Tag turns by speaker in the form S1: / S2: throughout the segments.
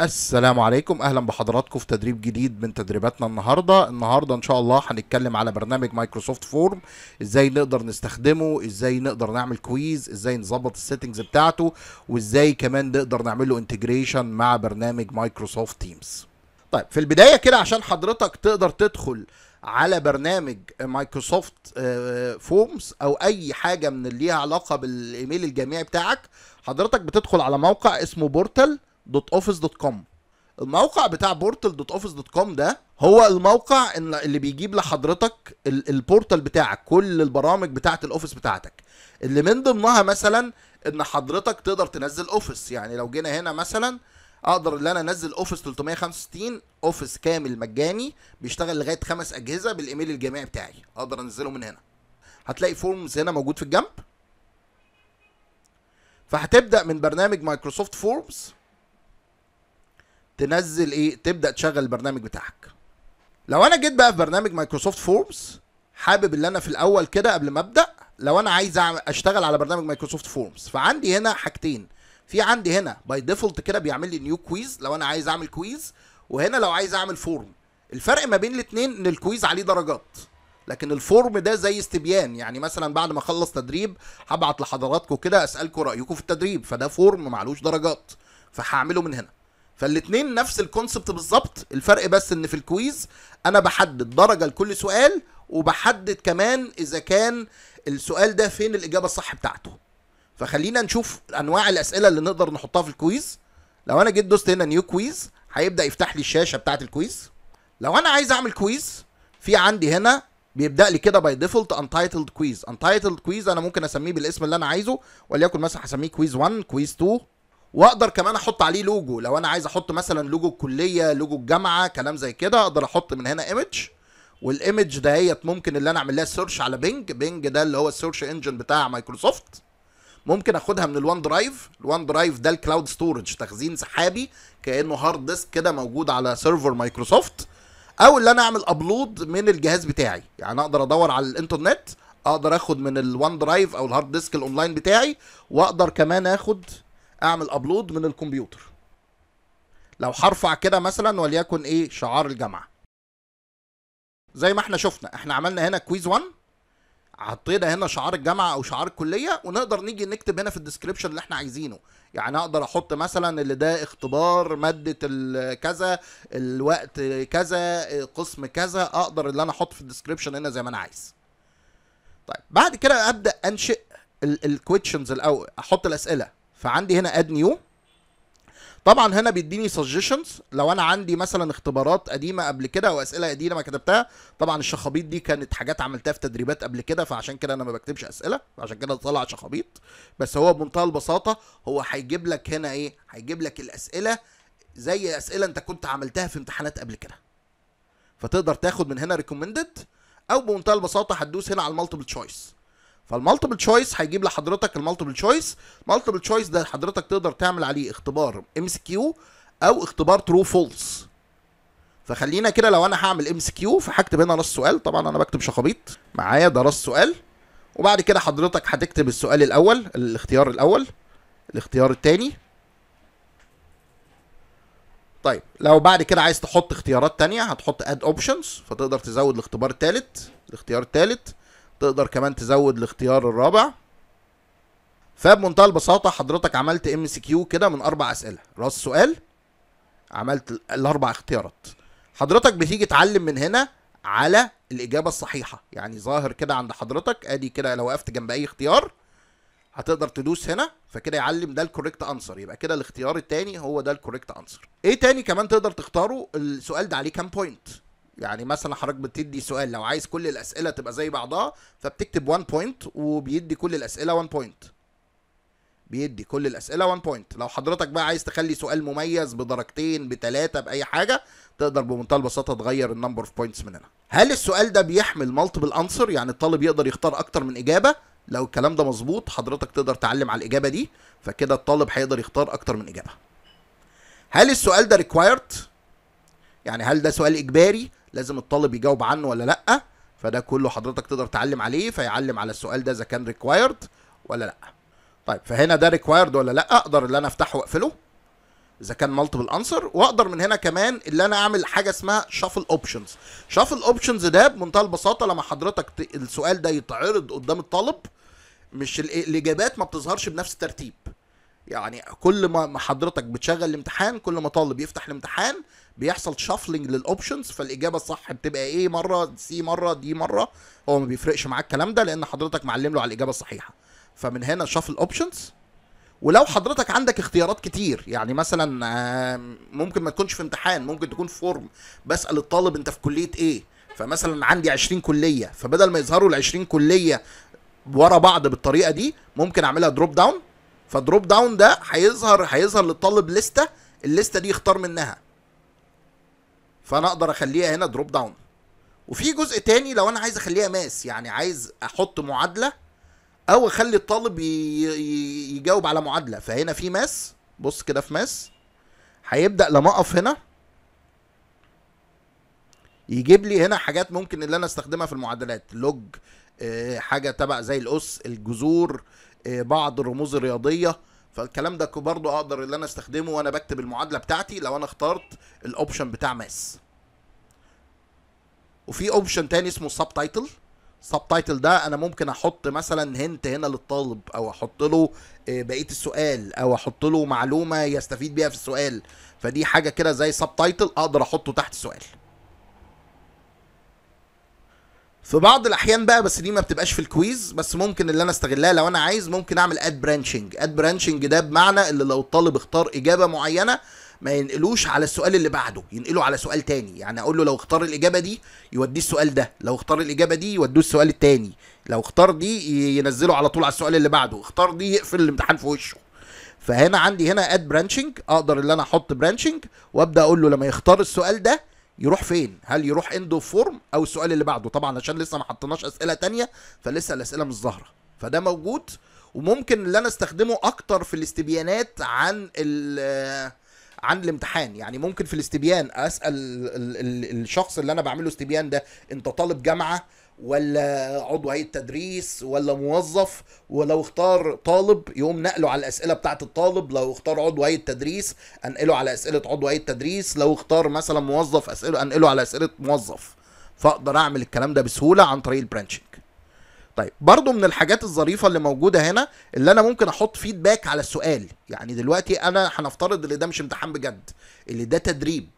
S1: السلام عليكم. أهلا بحضراتكم في تدريب جديد من تدريباتنا النهارده. النهارده إن شاء الله هنتكلم على برنامج Microsoft Form. إزاي نقدر نستخدمه؟ إزاي نقدر نعمل quiz؟ إزاي نظبط ال settings بتاعته؟ وإزاي كمان نقدر نعمل له integration مع برنامج Microsoft Teams طيب في البداية كده عشان حضرتك تقدر تدخل على برنامج Microsoft Forms أو أي حاجة من اللي ليها علاقة بالإيميل الجامعي بتاعك حضرتك بتدخل على موقع اسمه portal. dot office dot com الموقع بتاع portal dot office dot com ده هو الموقع اللي بيجيب لحضرتك ال- ال portal بتاعك كل البرامج بتاعه ال Office بتاعتك. اللي من ضمنها مثلا إن حضرتك تقدر تنزل Office يعني لو جينا هنا مثلا أقدر إن أنا أنزل Office 365 Office كامل مجاني بيشتغل لغاية خمس أجهزة بالإيميل الجامعي بتاعي. أقدر أنزله من هنا. هتلاقي Forms هنا موجود في الجنب. فهتبدأ من برنامج Microsoft Forms تنزل إيه تبدأ تشغل البرنامج بتاعك. لو أنا جيت بقى في برنامج Microsoft Forms حابب إن أنا في الأول كده قبل ما أبدأ لو أنا عايز أشتغل على برنامج Microsoft Forms. فعندي هنا حاجتين. في عندي هنا by default كده بيعمل لي new quiz لو أنا عايز أعمل quiz وهنا لو عايز أعمل form الفرق ما بين الاثنين إن ال quiz عليه درجات. لكن ال form ده زي استبيان. يعني مثلا بعد ما أخلص تدريب هبعت لحضراتكم كده أسألكم رأيكم في التدريب. فده form معلوش درجات. فهعمله من هنا. فالاتنين نفس ال concept بالظبط. الفرق بس إن في ال quiz أنا بحدد درجة لكل سؤال وبحدد كمان إذا كان السؤال ده فين الإجابة الصح بتاعته. فخلينا نشوف أنواع الأسئلة اللي نقدر نحطها في ال quiz لو أنا جيت دوست هنا new quiz هيبدأ يفتح لي الشاشة بتاعه ال quiz لو أنا عايز أعمل quiz في عندي هنا بيبدأ لي كده by default untitled quiz untitled quiz أنا ممكن أسميه بالاسم اللي أنا عايزه وليكن مثلا هسميه quiz 1 quiz 2 واقدر كمان أحط عليه لوجو لو أنا عايز أحط مثلا لوجو الكلية لوجو الجامعة كلام زي كده أقدر أحط من هنا image وال image دهيت ممكن اللي أنا اعمل لها search على Bing Bing ده اللي هو ال search engine بتاع مايكروسوفت ممكن اخدها من ال OneDrive ال OneDrive ده ال cloud storage تخزين سحابي كأنه hard disk كده موجود على server Microsoft أو اللي أنا اعمل upload من الجهاز بتاعي. يعني أقدر ادور على الانترنت أقدر اخد من ال OneDrive أو ال hard disk ال online بتاعي واقدر كمان اخد اعمل upload من الكمبيوتر. لو هرفع كده مثلا وليكن إيه شعار الجامعة. زي ما إحنا شفنا إحنا عملنا هنا quiz 1 حطينا هنا شعار الجامعة أو شعار الكلية ونقدر نيجي نكتب هنا في ال description اللي إحنا عايزينه. يعني أقدر أحط مثلا اللي ده اختبار مادة كذا الوقت كذا قسم كذا أقدر اللي أنا أحط في ال description هنا زي ما أنا عايز. طيب بعد كده أبدأ أنشئ ال questions الأول أحط الأسئلة. فعندي هنا add new طبعا هنا بيديني suggestions لو أنا عندي مثلا اختبارات قديمة قبل كده أو أسئلة قديمة ما كتبتها طبعا الشخابيط دي كانت حاجات عملتها في تدريبات قبل كده فعشان كده أنا ما بكتبش أسئلة. عشان كده طلع شخابيط. بس هو بمنتهى البساطة هو هيجيب لك هنا إيه؟ هيجيب لك الأسئلة زي أسئلة أنت كنت عملتها في امتحانات قبل كده. فتقدر تاخد من هنا recommended أو بمنتهى البساطة هتدوس هنا على ال multiple choice فال multiple choice هيجيب لحضرتك ال multiple choice ال multiple choice ده حضرتك تقدر تعمل عليه اختبار MSQ أو اختبار true false فخلينا كده لو أنا هعمل MSQ فهكتب هنا راس سؤال. طبعا أنا بكتب شخابيط معايا ده راس سؤال. وبعد كده حضرتك هتكتب السؤال الأول الاختيار الأول الاختيار الثاني طيب لو بعد كده عايز تحط اختيارات تانية هتحط add options فتقدر تزود الاختبار الثالث الاختيار الثالث تقدر كمان تزود الاختيار الرابع. فبمنتهى البساطة حضرتك عملت MCQ كده من أربع أسئلة. راس سؤال عملت ال- الأربع اختيارات. حضرتك بتيجي تعلم من هنا على الإجابة الصحيحة. يعني ظاهر كده عند حضرتك أدي كده لو وقفت جنب أي اختيار هتقدر تدوس هنا فكده يعلم ده ال correct answer يبقى كده الاختيار التاني هو ده ال correct answer إيه تاني كمان تقدر تختاره؟ السؤال ده عليه كام point يعني مثلا حضرتك بتدي سؤال لو عايز كل الأسئلة تبقى زي بعضها فبتكتب 1 point وبيدي كل الأسئلة 1 point بيدي كل الأسئلة 1 point لو حضرتك بقى عايز تخلي سؤال مميز بدرجتين بثلاثه بأي حاجة تقدر بمنتهى البساطة تغير ال number of points من هنا هل السؤال ده بيحمل multiple answer يعني الطالب يقدر يختار أكتر من إجابة؟ لو الكلام ده مظبوط حضرتك تقدر تعلم على الإجابة دي فكده الطالب هيقدر يختار أكتر من إجابة. هل السؤال ده required يعني هل ده سؤال إجباري؟ لازم الطالب يجاوب عنه ولا لأ؟ فده كله حضرتك تقدر تعلم عليه فيعلم على السؤال ده إذا كان required ولا لأ. طيب فهنا ده required ولا لأ؟ أقدر إن أنا أفتحه وأقفله. إذا كان multiple answer وأقدر من هنا كمان اللي أنا أعمل حاجة اسمها shuffle options shuffle options ده بمنتهى البساطة لما حضرتك السؤال ده يتعرض قدام الطالب مش ال- الإجابات ما بتظهرش بنفس الترتيب. يعني كل ما حضرتك بتشغل الامتحان كل ما طالب يفتح الامتحان بيحصل shuffling لل options فالإجابة الصح بتبقى إيه مرة C مرة D مرة. هو ما بيفرقش معاك الكلام ده لأن حضرتك معلم له على الإجابة الصحيحة. فمن هنا shuffle options ولو حضرتك عندك اختيارات كتير يعني مثلا ممكن ما تكونش في امتحان ممكن تكون form بسأل الطالب أنت في كلية إيه فمثلا عندي 20 كلية فبدل ما يظهروا ال 20 كلية ورا بعض بالطريقة دي ممكن أعملها drop down ف drop down ده هيظهر هيظهر للطالب ليستة الليستة دي يختار منها. فانا أقدر اخليها هنا drop down وفي جزء تاني لو أنا عايز اخليها math يعني عايز أحط معادلة أو اخلي الطالب يجاوب على معادلة. فهنا في math بص كده في math هيبدأ لما اقف هنا. يجيب لي هنا حاجات ممكن اللي أنا استخدمها في المعادلات. log آه، حاجة تبع زي الأس الجذور آه، بعض الرموز الرياضية. فالكلام ده برضو أقدر اللي أنا استخدمه وأنا بكتب المعادلة بتاعتي لو أنا اخترت ال option بتاع math. وفي option تاني اسمه subtitle subtitle ده أنا ممكن أحط مثلا hint هنا للطالب أو أحط له آه، بقية السؤال أو أحط له معلومة يستفيد بيها في السؤال. فدي حاجة كده زي subtitle أقدر احطه تحت السؤال في بعض الأحيان بقى بس دي ما بتبقاش في ال quiz بس ممكن اللي أنا أستغلها لو أنا عايز ممكن أعمل add branching add branching ده بمعنى اللي لو الطالب اختار إجابة معينة ما ينقلوش على السؤال اللي بعده ينقله على سؤال تاني. يعني أقول له لو اختار الإجابة دي يوديه السؤال ده لو اختار الإجابة دي يودوه السؤال التاني لو اختار دي ينزله على طول على السؤال اللي بعده اختار دي يقفل الامتحان في وشه. فهنا عندي هنا add branching أقدر إن أنا أحط branching وأبدأ أقول له لما يختار السؤال ده يروح فين؟ هل يروح end of form أو السؤال اللي بعده؟ طبعا عشان لسه ما حطيناش أسئلة تانية فلسه الأسئلة مش ظاهرة. فده موجود وممكن اللي أنا أستخدمه أكتر في الاستبيانات عن ال عن الامتحان. يعني ممكن في الاستبيان أسأل ال ال الشخص اللي أنا بعمله استبيان ده أنت طالب جامعة ولا عضو هيئة تدريس ولا موظف ولو اختار طالب يقوم نقله على الأسئلة بتاعه الطالب لو اختار عضو هيئة تدريس أنقله على أسئلة عضو هيئة تدريس لو اختار مثلا موظف أسئلة أنقله على أسئلة موظف. فأقدر أعمل الكلام ده بسهولة عن طريق ال branching طيب برضو من الحاجات الظريفة اللي موجودة هنا اللي أنا ممكن أحط feedback على السؤال. يعني دلوقتي أنا هنفترض اللي ده مش امتحان بجد اللي ده تدريب.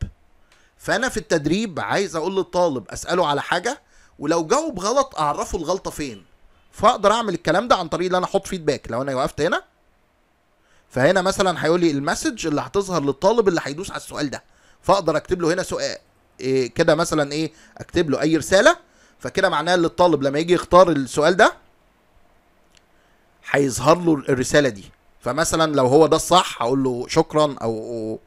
S1: فأنا في التدريب عايز أقول للطالب أسأله على حاجة ولو جاوب غلط أعرفه الغلطة فين. فأقدر أعمل الكلام ده عن طريق إن أنا أحط feedback لو أنا وقفت هنا فهنا مثلا هيقول لي ال message اللي هتظهر للطالب اللي هيدوس على السؤال ده. فأقدر أكتب له هنا سؤال إيه كده مثلا إيه أكتب له أي رسالة. فكده معناه إن الطالب لما يجي يختار السؤال ده هيظهر له الرسالة دي. فمثلا لو هو ده الصح هقول له شكرا أو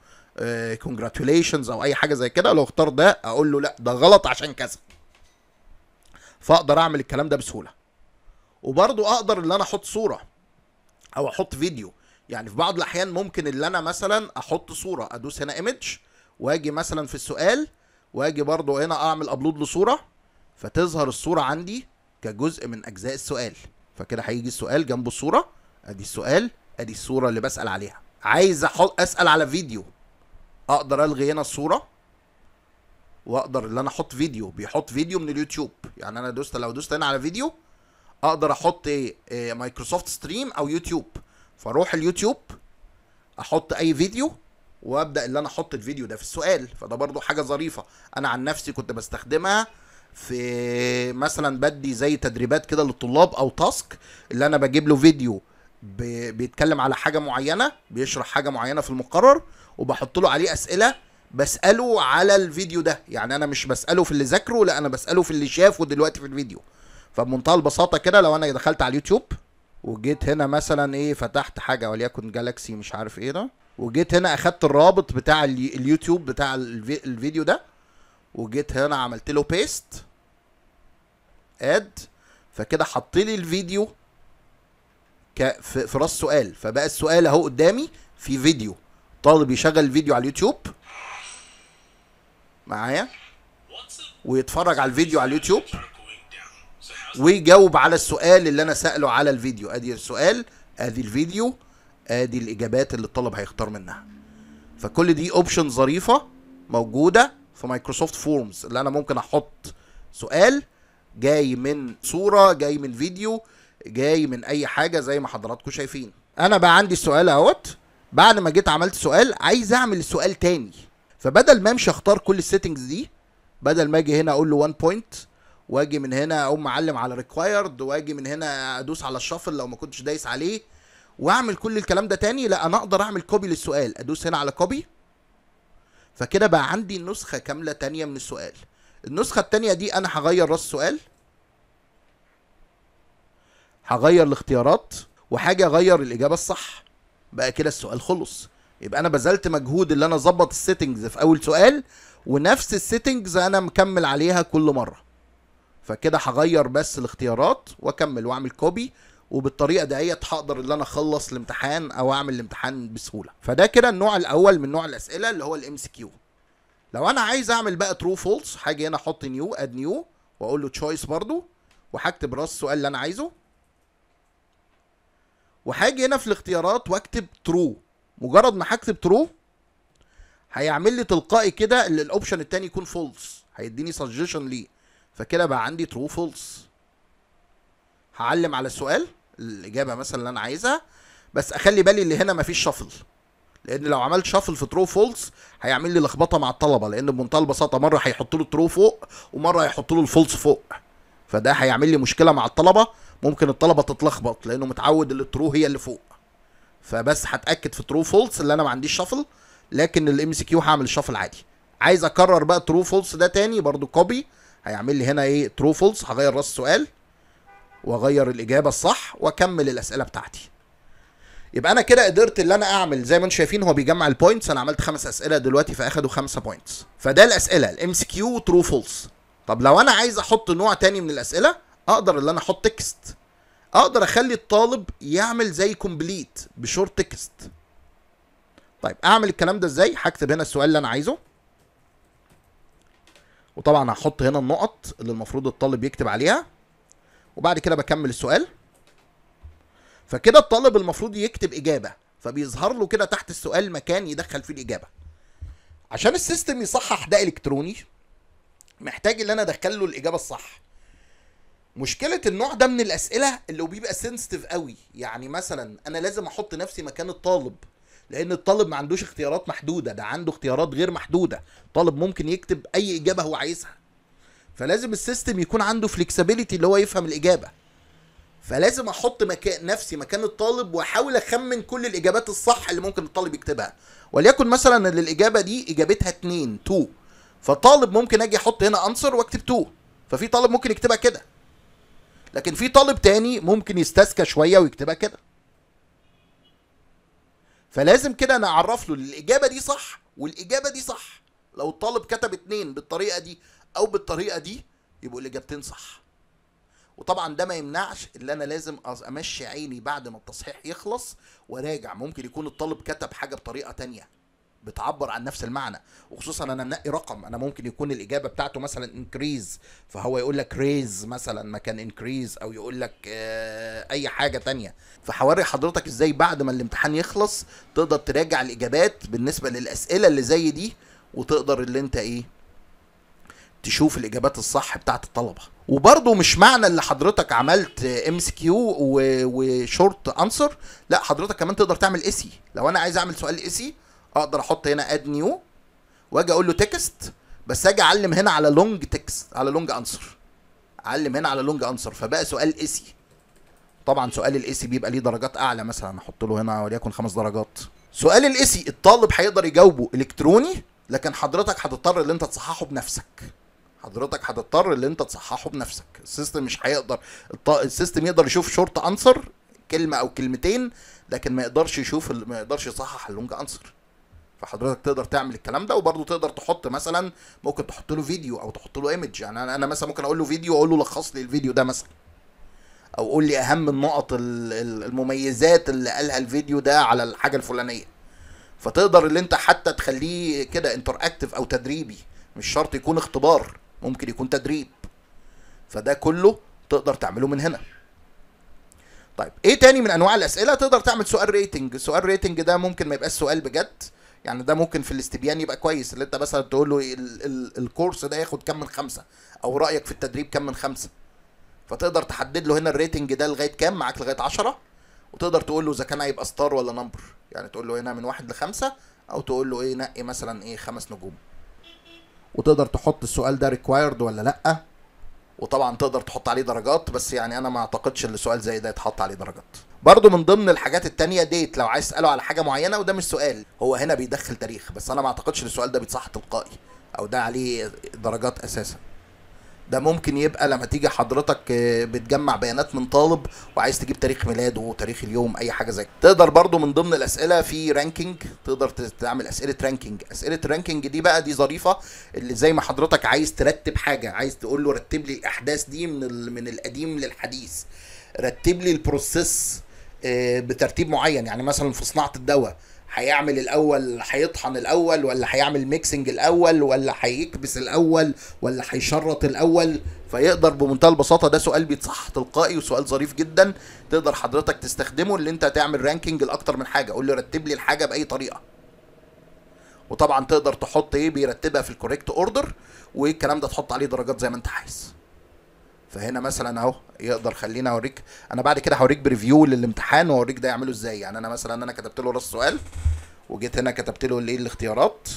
S1: congratulations أو أي حاجة زي كده. لو اختار ده أقول له لأ ده غلط عشان كذا. فاقدر اعمل الكلام ده بسهولة. وبرضو أقدر ان أنا أحط صورة أو أحط فيديو. يعني في بعض الاحيان ممكن ان أنا مثلا أحط صورة ادوس هنا image واجي مثلا في السؤال واجي برضو هنا اعمل upload لصورة فتظهر الصورة عندي كجزء من اجزاء السؤال. فكده هيجي السؤال جنبه الصورة ادي السؤال ادي الصورة اللي بسأل عليها. عايز أسأل على فيديو. أقدر ألغي هنا الصورة واقدر ان أنا أحط فيديو بيحط فيديو من اليوتيوب. يعني أنا دوست لو دوست هنا على فيديو أقدر أحط إيه, إيه مايكروسوفت ستريم أو يوتيوب. فأروح اليوتيوب أحط أي فيديو وأبدأ ان أنا أحط الفيديو ده في السؤال. فده برضو حاجة ظريفة. أنا عن نفسي كنت بستخدمها في مثلا بدي زي تدريبات كده للطلاب أو task اللي أنا بجيب له فيديو بيتكلم على حاجة معينة بيشرح حاجة معينة في المقرر وبحط له عليه أسئلة بسأله على الفيديو ده. يعني أنا مش بسأله في اللي ذاكره لا أنا بسأله في اللي شافه دلوقتي في الفيديو. فبمنتهى البساطة كده لو أنا دخلت على اليوتيوب وجيت هنا مثلا إيه فتحت حاجة وليكن جالاكسي مش عارف إيه ده وجيت هنا أخدت الرابط بتاع الي- اليوتيوب بتاع الفي- الفيديو ده وجيت هنا عملت له paste add فكده حط لي الفيديو في راس سؤال. فبقى السؤال أهو قدامي في فيديو. طالب يشغل الفيديو على اليوتيوب معايا؟ ويتفرج على الفيديو على اليوتيوب. ويجاوب على السؤال اللي أنا سأله على الفيديو. أدي السؤال أدي الفيديو أدي الإجابات اللي الطالب هيختار منها. فكل دي option ظريفة موجودة في مايكروسوفت فورمز اللي أنا ممكن أحط سؤال جاي من صورة جاي من فيديو جاي من أي حاجة زي ما حضراتكم شايفين. أنا بقى عندي السؤال أهوت. بعد ما جيت عملت سؤال عايز أعمل السؤال تاني. فبدل ما امشي اختار كل ال settings دي بدل ما أجي هنا أقول له 1 point واجي من هنا اقوم معلم على required واجي من هنا ادوس على ال shuffle لو ما كنتش دايس عليه واعمل كل الكلام ده تاني لا أنا أقدر اعمل copy للسؤال. ادوس هنا على copy فكده بقى عندي نسخة كاملة تانية من السؤال. النسخة التانية دي أنا هغير راس السؤال هغير الاختيارات وحاجة أغير الإجابة الصح. بقى كده السؤال خلص. يبقى أنا بذلت مجهود اللي أنا أظبط ال settings في أول سؤال ونفس ال settings أنا مكمل عليها كل مرة. فكده هغير بس الاختيارات وأكمل وأعمل copy وبالطريقة ديت هقدر إن أنا أخلص الامتحان أو أعمل الامتحان بسهولة. فده كده النوع الأول من نوع الأسئلة اللي هو ال MCQ لو أنا عايز أعمل بقى true false هاجي هنا أحط new add new وأقول له choice برضو وهكتب راس السؤال اللي أنا عايزه. وهاجي هنا في الاختيارات وأكتب true مجرد ما هكتب true هيعمل لي تلقائي كده اللي ال option التاني يكون false هيديني suggestion ليه. فكده بقى عندي true false هعلم على السؤال الإجابة مثلا اللي أنا عايزها بس أخلي بالي اللي هنا مفيش shuffle لأن لو عملت shuffle في true false هيعمل لي لخبطة مع الطلبة لأن بمنتهى البساطه مرة هيحط له true فوق ومرة هيحط له ال false فوق. فده هيعمل لي مشكلة مع الطلبة ممكن الطلبة تتلخبط لأنه متعود إن ال true هي اللي فوق. فبس هتأكد في true false اللي أنا ما عنديش shuffle لكن ال MCQ هعمل ال shuffle عادي. عايز أكرر بقى true false ده تاني برضو copy هيعمل لي هنا إيه true false هغير رأس السؤال وأغير الإجابة الصح وأكمل الأسئلة بتاعتي. يبقى أنا كده قدرت اللي أنا أعمل زي ما أنتم شايفين هو بيجمع ال points أنا عملت خمس أسئلة دلوقتي فأخدوا خمسة points فده الأسئلة ال MCQ true false طب لو أنا عايز أحط نوع تاني من الأسئلة أقدر ان أنا أحط text أقدر اخلي الطالب يعمل زي complete ب short text طيب اعمل الكلام ده إزاي؟ هكتب هنا السؤال اللي أنا عايزه. وطبعا هحط هنا النقط اللي المفروض الطالب يكتب عليها. وبعد كده بكمل السؤال. فكده الطالب المفروض يكتب إجابة. فبيظهر له كده تحت السؤال مكان يدخل فيه الإجابة. عشان السيستم يصحح ده إلكتروني محتاج إن أنا أدخل له الإجابة الصح. مشكلة النوع ده من الأسئلة اللي بيبقى سنسيتيف قوي. يعني مثلا أنا لازم أحط نفسي مكان الطالب لأن الطالب ما عندوش اختيارات محدودة ده عنده اختيارات غير محدودة. طالب ممكن يكتب أي إجابة هو عايزها. فلازم ال system يكون عنده flexibility اللي هو يفهم الإجابة. فلازم أحط مكان نفسي مكان الطالب وأحاول أخمن كل الإجابات الصح اللي ممكن الطالب يكتبها. وليكن مثلا إن الإجابة دي إجابتها 2 2 فطالب ممكن أجي أحط هنا answer وأكتب 2 ففي طالب ممكن يكتبها كده. لكن في طالب تاني ممكن يستذكى شوية ويكتبها كده. فلازم كده أنا أعرف له الإجابة دي صح والإجابة دي صح. لو الطالب كتب اتنين بالطريقة دي أو بالطريقة دي يبقوا الإجابتين صح. وطبعا ده ما يمنعش إن أنا لازم أمشي عيني بعد ما التصحيح يخلص وراجع. ممكن يكون الطالب كتب حاجة بطريقة تانية. بتعبر عن نفس المعنى وخصوصا أنا منقي رقم أنا ممكن يكون الإجابة بتاعته مثلا increase فهو يقول لك raise مثلا مكان increase أو يقول لك آه أي حاجة تانية. فهوري حضرتك إزاي بعد ما الامتحان يخلص تقدر تراجع الإجابات بالنسبة للأسئلة اللي زي دي وتقدر اللي أنت إيه تشوف الإجابات الصح بتاعت الطلبة. وبرضه مش معنى اللي حضرتك عملت MCQ و short answer لا حضرتك كمان تقدر تعمل essay لو أنا عايز أعمل سؤال essay أقدر أحط هنا add new واجي أقول له text بس أجي اعلم هنا على long text على long answer اعلم هنا على long answer فبقى سؤال essay طبعا سؤال ال essay بيبقى ليه درجات أعلى مثلا. أحط له هنا وليكن خمس درجات. سؤال ال essay الطالب هيقدر يجاوبه إلكتروني لكن حضرتك هتضطر إن أنت تصححه بنفسك. حضرتك هتضطر إن أنت تصححه بنفسك. ال system مش هيقدر الط- ال system يقدر يشوف short answer كلمة أو كلمتين لكن ما يقدرش يشوف ما يقدرش يصحح ال long answer فحضرتك تقدر تعمل الكلام ده وبرضه تقدر تحط مثلا ممكن تحط له فيديو أو تحط له image يعني أنا أنا مثلا ممكن أقول له فيديو وأقول له لخص لي الفيديو ده مثلا. أو قول لي أهم النقط ال- ال- المميزات اللي قالها الفيديو ده على الحاجة الفلانية. فتقدر اللي أنت حتى تخليه كده interactive أو تدريبي. مش شرط يكون اختبار ممكن يكون تدريب. فده كله تقدر تعمله من هنا. طيب إيه تاني من أنواع الأسئلة؟ تقدر تعمل سؤال rating سؤال rating ده ممكن ما يبقاش سؤال بجد. يعني ده ممكن في الاستبيان يبقى كويس اللي انت مثلا تقول له ال ال ال course ده ياخد كام من خمسة؟ أو رأيك في التدريب كام من خمسة؟ فتقدر تحدد له هنا ال rating ده لغاية كام؟ معاك لغاية 10 وتقدر تقول له إذا كان هيبقى star ولا number يعني تقول له هنا من واحد لخمسة أو تقول له إيه نقي مثلا إيه خمس نجوم. وتقدر تحط السؤال ده required ولا لأ؟ وطبعا تقدر تحط عليه درجات بس يعني أنا ما أعتقدش إن السؤال زي ده يتحط عليه درجات. برضو من ضمن الحاجات التانية ديت لو عايز تسأله على حاجة معينة وده مش سؤال هو هنا بيدخل تاريخ بس أنا ما أعتقدش إن السؤال ده بيتصح تلقائي أو ده عليه درجات أساسا. ده ممكن يبقى لما تيجي حضرتك آه، بتجمع بيانات من طالب وعايز تجيب تاريخ ميلاده وتاريخ اليوم أي حاجة زي كده. تقدر برضو من ضمن الأسئلة في ranking تقدر تعمل أسئلة ranking أسئلة ranking دي بقى دي ظريفة اللي زي ما حضرتك عايز ترتب حاجة عايز تقول له رتب لي الأحداث دي من من القديم للحديث. رتب لي ال process بترتيب معين. يعني مثلا في صناعة الدواء هيعمل الأول هيطحن الأول ولا هيعمل mixing الأول ولا هيكبس الأول ولا هيشرط الأول؟ فيقدر بمنتهى البساطة ده سؤال بيتصح تلقائي وسؤال ظريف جدا تقدر حضرتك تستخدمه اللي أنت تعمل ranking لأكتر من حاجة. قول له رتب لي الحاجة بأي طريقة. وطبعا تقدر تحط إيه بيرتبها في ال correct order والكلام ده تحط عليه درجات زي ما أنت عايز. فهنا مثلا أهو يقدر خليني أوريك أنا بعد كده هوريك preview للامتحان واوريك ده يعمله إزاي. يعني أنا مثلا أنا كتبت له راس سؤال وجيت هنا كتبت له الايه الاختيارات.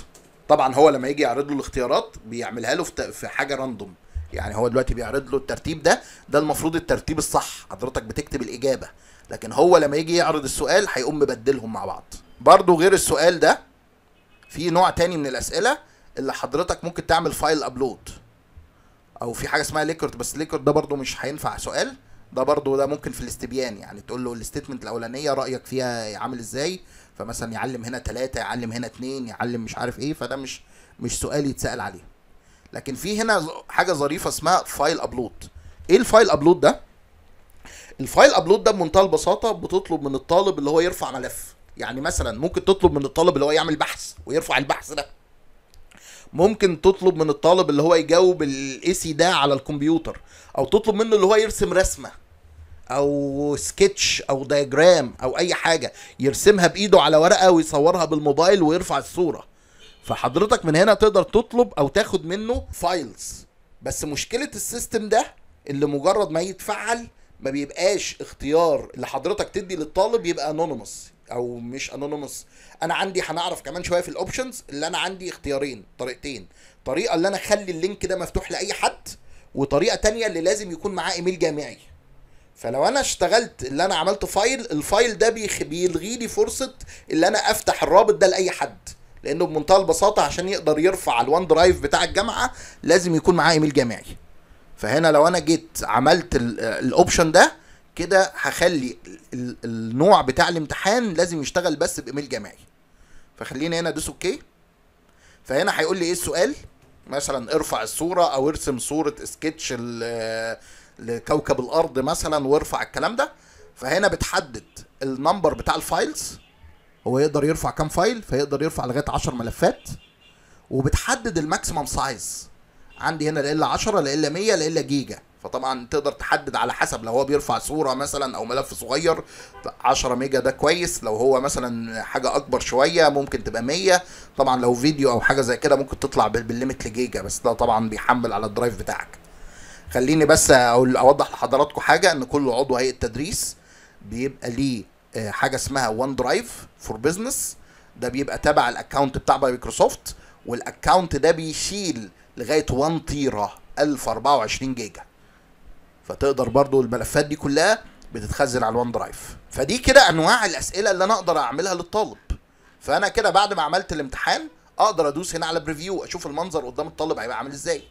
S1: طبعا هو لما يجي يعرض له الاختيارات بيعملها له في حاجة random يعني هو دلوقتي بيعرض له الترتيب ده ده المفروض الترتيب الصح. حضرتك بتكتب الإجابة. لكن هو لما يجي يعرض السؤال هيقوم مبدلهم مع بعض. برضو غير السؤال ده في نوع تاني من الأسئلة اللي حضرتك ممكن تعمل file upload أو في حاجة اسمها Likert بس Likert ده برضو مش هينفع. سؤال ده برضو ده ممكن في الاستبيان يعني تقول له ال statement الأولانية رأيك فيها عامل إزاي؟ فمثلا يعلم هنا ثلاثة يعلم هنا اتنين يعلم مش عارف إيه فده مش مش سؤال يتسأل عليه. لكن في هنا حاجة ظريفة اسمها file upload إيه ال file upload ده؟ ال file upload ده بمنتهى البساطة بتطلب من الطالب اللي هو يرفع ملف. يعني مثلا ممكن تطلب من الطالب اللي هو يعمل بحث ويرفع البحث ده. ممكن تطلب من الطالب اللي هو يجاوب ال essay ده على الكمبيوتر أو تطلب منه اللي هو يرسم رسمة أو سكتش أو diagram أو أي حاجة يرسمها بإيده على ورقة ويصورها بالموبايل ويرفع الصورة. فحضرتك من هنا تقدر تطلب أو تاخد منه files بس مشكلة ال system ده اللي مجرد ما يتفعل ما بيبقاش اختيار اللي حضرتك تدي للطالب يبقى anonymous أو مش anonymous أنا عندي هنعرف كمان شوية في ال options اللي أنا عندي اختيارين طريقتين. طريقة اللي أنا أخلي ال link ده مفتوح لأي حد وطريقة تانية اللي لازم يكون معاه إيميل جامعي. فلو أنا اشتغلت اللي أنا عملت file ال file ده. بيلغي لي فرصة اللي أنا أفتح الرابط ده لأي حد. لأنه بمنتهى البساطة عشان يقدر يرفع ال OneDrive بتاع الجامعة لازم يكون معاه إيميل جامعي. فهنا لو أنا جيت عملت ال- ال option ده كده هخلي ال- النوع بتاع الامتحان لازم يشتغل بس بإيميل جامعي فخليني هنا ادوس okay فهنا هيقول لي إيه السؤال؟ مثلا ارفع الصورة أو ارسم صورة سكتش لكوكب الأرض مثلا وارفع الكلام ده. فهنا بتحدد ال number بتاع ال files هو يقدر يرفع كام file فيقدر يرفع لغاية 10 ملفات. وبتحدد ال maximum size عندي هنا لا إلا 10 لا إلا 100 لا إلا جيجا. فطبعا تقدر تحدد على حسب لو هو بيرفع صورة مثلا أو ملف صغير 10 ميجا ده كويس. لو هو مثلا حاجة أكبر شوية ممكن تبقى 100 طبعا لو فيديو أو حاجة زي كده ممكن تطلع بال- بال limit لجيجا بس ده طبعا بيحمل على ال drive بتاعك. خليني بس أقول أوضح لحضراتكم حاجة إن كل عضو هيئة تدريس. بيبقى ليه آه، حاجة اسمها OneDrive for Business ده بيبقى تبع ال account بتاع مايكروسوفت وال account ده بيشيل لغاية 1 تيرا 1024 جيجا. فتقدر برضو الملفات دي كلها بتتخزن على ال OneDrive فدي كده أنواع الأسئلة اللي أنا أقدر أعملها للطالب. فأنا كده بعد ما عملت الامتحان أقدر أدوس هنا على preview أشوف المنظر قدام الطالب هيبقى عامل إزاي.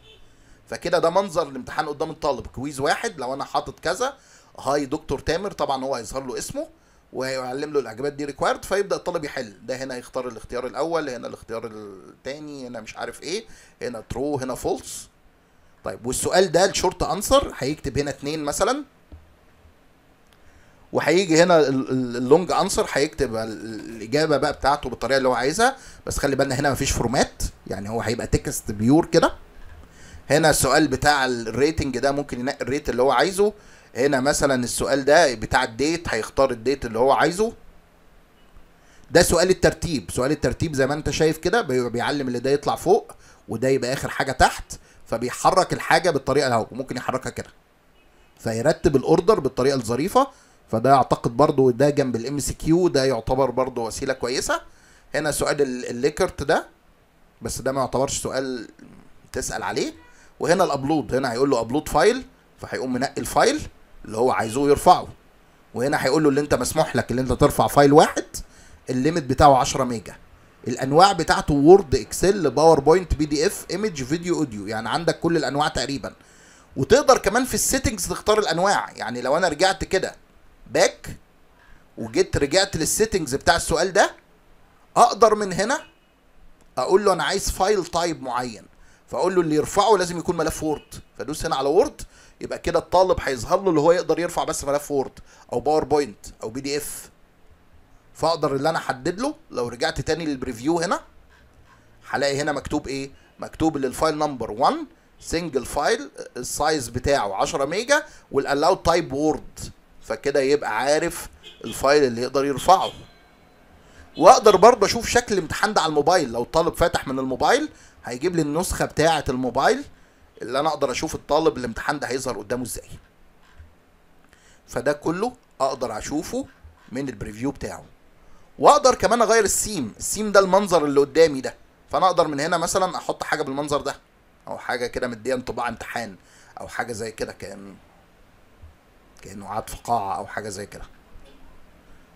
S1: فكده ده منظر الامتحان قدام الطالب. quiz واحد لو أنا حاطط كذا hi دكتور تامر طبعا هو هيظهر له اسمه. ويعلم له الأجابات دي required فيبدأ الطالب يحل. ده هنا يختار الاختيار الأول هنا الاختيار الثاني هنا مش عارف إيه هنا true هنا false طيب والسؤال ده ال short answer هيكتب هنا اتنين مثلا. وهيجي هنا ال- ال- ال long answer هيكتب ال- الإجابة بقى بتاعته بالطريقة اللي هو عايزها. بس خلي بالنا هنا مفيش format يعني هو هيبقى text pure كده. هنا السؤال بتاع ال rating ده ممكن ينقي ال rate اللي هو عايزه. هنا مثلا السؤال ده بتاع ال date هيختار ال date اللي هو عايزه. ده سؤال الترتيب. سؤال الترتيب زي ما انت شايف كده بي- بيعلم اللي ده يطلع فوق وده يبقى آخر حاجة تحت فبيحرك الحاجة بالطريقة اللي هو ممكن يحركها كده. فيرتب ال order بالطريقة الظريفة فده أعتقد برضو ده جنب ال MCQ ده يعتبر برضو وسيلة كويسة. هنا سؤال ال- ال Likert ده بس ده ما يعتبرش سؤال تسأل عليه. وهنا ال upload هنا هيقول له upload file فهيقوم منقي ال file اللي هو عايزه يرفعه. وهنا هيقول له اللي انت مسموح لك اللي انت ترفع file واحد ال limit بتاعه 10 ميجا. الأنواع بتاعته Word Excel PowerPoint PDF image video audio يعني عندك كل الأنواع تقريبا. وتقدر كمان في ال settings تختار الأنواع. يعني لو أنا رجعت كده back وجيت رجعت لل settings بتاع السؤال ده أقدر من هنا أقول له أنا عايز file type معين. فأقول له اللي يرفعه لازم يكون ملف Word فأدوس هنا على Word يبقى كده الطالب هيظهر له اللي هو يقدر يرفع بس ملف Word أو PowerPoint أو PDF فأقدر اللي أنا أحدد له لو رجعت تاني لل preview هنا هلاقي هنا مكتوب إيه؟ مكتوب ان ال file number 1 single file ال size بتاعه 10 ميجا وال allowed type Word فكده يبقى عارف ال file اللي يقدر يرفعه. وأقدر برضه أشوف شكل الامتحان ده على الموبايل. لو الطالب فاتح من الموبايل هيجيب لي النسخة بتاعة الموبايل. اللي أنا أقدر أشوف الطالب الامتحان ده هيظهر قدامه إزاي. فده كله أقدر اشوفه من ال preview بتاعه. واقدر كمان اغير ال theme. ال theme ده المنظر اللي قدامي ده. فانا أقدر من هنا مثلا أحط حاجة بالمنظر ده. أو حاجة كده مدية انطباع امتحان. أو حاجة زي كده كان كأنه قاعد في قاعة أو حاجة زي كده.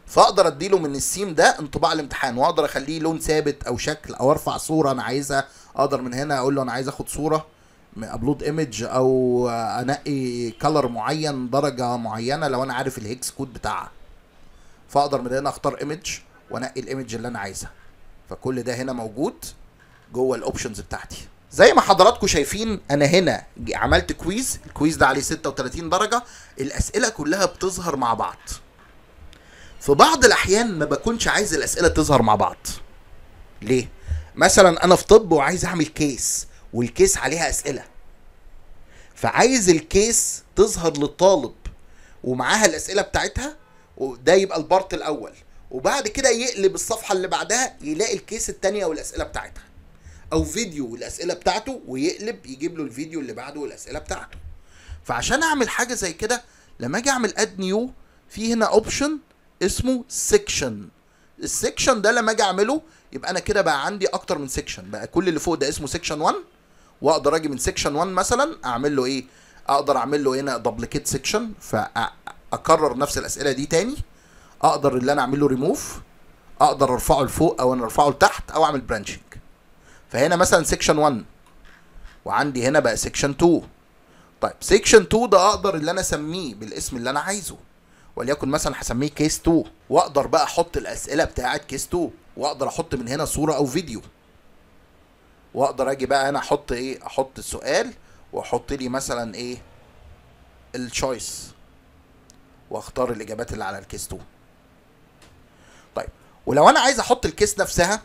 S1: فاقدر اديله من السيم ده انطباع الامتحان. واقدر اخليه لون ثابت أو شكل أو ارفع صورة أنا عايزها. أقدر من هنا أقول له أنا عايز اخد صورة. upload image أو أنقي color معين درجة معينة لو أنا عارف ال hex code بتاعها. فأقدر من هنا أختار image وأنقي ال image اللي أنا عايزها. فكل ده هنا موجود جوه ال options بتاعتي. زي ما حضراتكم شايفين أنا هنا عملت quiz ال quiz ده عليه 36 درجة. الأسئلة كلها بتظهر مع بعض. في بعض الأحيان ما بكونش عايز الأسئلة تظهر مع بعض. ليه؟ مثلا أنا في طب وعايز أعمل case وال case عليها أسئلة. فعايز ال case تظهر للطالب ومعاها الأسئلة بتاعتها وده يبقى ال part الأول. وبعد كده يقلب الصفحة اللي بعدها يلاقي ال case التانية والاسئله بتاعتها. أو فيديو والأسئلة بتاعته ويقلب يجيب له الفيديو اللي بعده والأسئلة بتاعته. فعشان أعمل حاجة زي كده لما أجي أعمل add new في هنا option اسمه section ال section ده لما أجي أعمله يبقى أنا كده بقى عندي أكتر من section بقى كل اللي فوق ده اسمه section 1 واقدر أجي من section 1 مثلا أعمل له إيه؟ أقدر أعمل له هنا duplicate section فاكرر نفس الأسئلة دي تاني. أقدر اللي أنا أعمل له ريموف أقدر أرفعه لفوق أو أنا أرفعه لتحت أو أعمل branching فهنا مثلا section 1 وعندي هنا بقى section 2 طيب section 2 ده أقدر اللي أنا أسميه بالاسم اللي أنا عايزه. وليكن مثلا هسميه case 2 وأقدر بقى أحط الأسئلة بتاعة case 2 وأقدر أحط من هنا صورة أو فيديو واقدر أجي بقى أنا أحط إيه أحط السؤال واحط لي مثلا إيه ال choice واختار الإجابات اللي على ال case 2 طيب ولو أنا عايز أحط ال case نفسها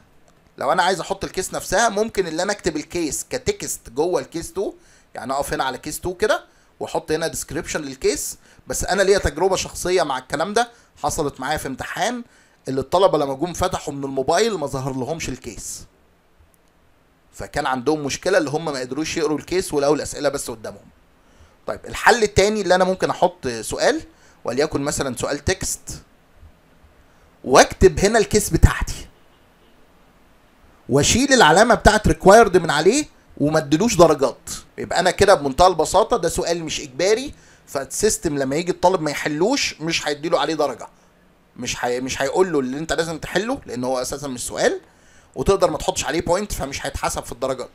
S1: لو أنا عايز أحط ال case نفسها ممكن إن أنا أكتب ال case ك text جوه ال case 2 يعني أقف هنا على case 2 كده وأحط هنا description لل case. بس أنا ليا تجربة شخصية مع الكلام ده حصلت معايا في امتحان اللي الطلبة لما جم فتحوا من الموبايل ما ظهر لهمش ال case. فكان عندهم مشكلة اللي هم ما قدروش يقروا ال case ولقوا الأسئلة بس قدامهم. طيب الحل التاني اللي أنا ممكن أحط سؤال وليكن مثلا سؤال text. وأكتب هنا ال case بتاعتي. وأشيل العلامة بتاعت required من عليه وما اديلوش درجات. يبقى أنا كده بمنتهى البساطة ده سؤال مش إجباري فال system لما يجي الطالب ما يحلوش مش هيديله عليه درجة. مش حي... مش هيقول له اللي أنت لازم تحله لأن هو أساسا مش سؤال. وتقدر ما تحطش عليه point فمش هيتحسب في الدرجات.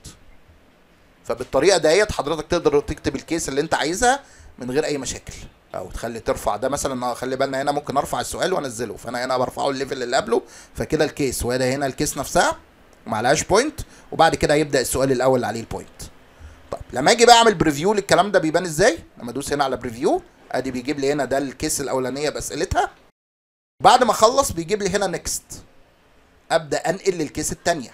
S1: فبالطريقة ديت حضرتك تقدر تكتب ال case اللي انت عايزها من غير أي مشاكل. أو تخلي ترفع ده مثلا خلي بالنا هنا ممكن أرفع السؤال وأنزله. فأنا هنا برفعه ال level اللي قبله فكده ال case. وده هنا ال case نفسها ومعلهاش point وبعد كده هيبدأ السؤال الأول اللي عليه ال point طيب لما أجي بقى أعمل preview للكلام ده بيبان إزاي؟ لما أدوس هنا على preview أدي بيجيب لي هنا ده ال case الأولانية بأسئلتها. بعد ما أخلص بيجيب لي هنا next أبدأ أنقل لل case الثانية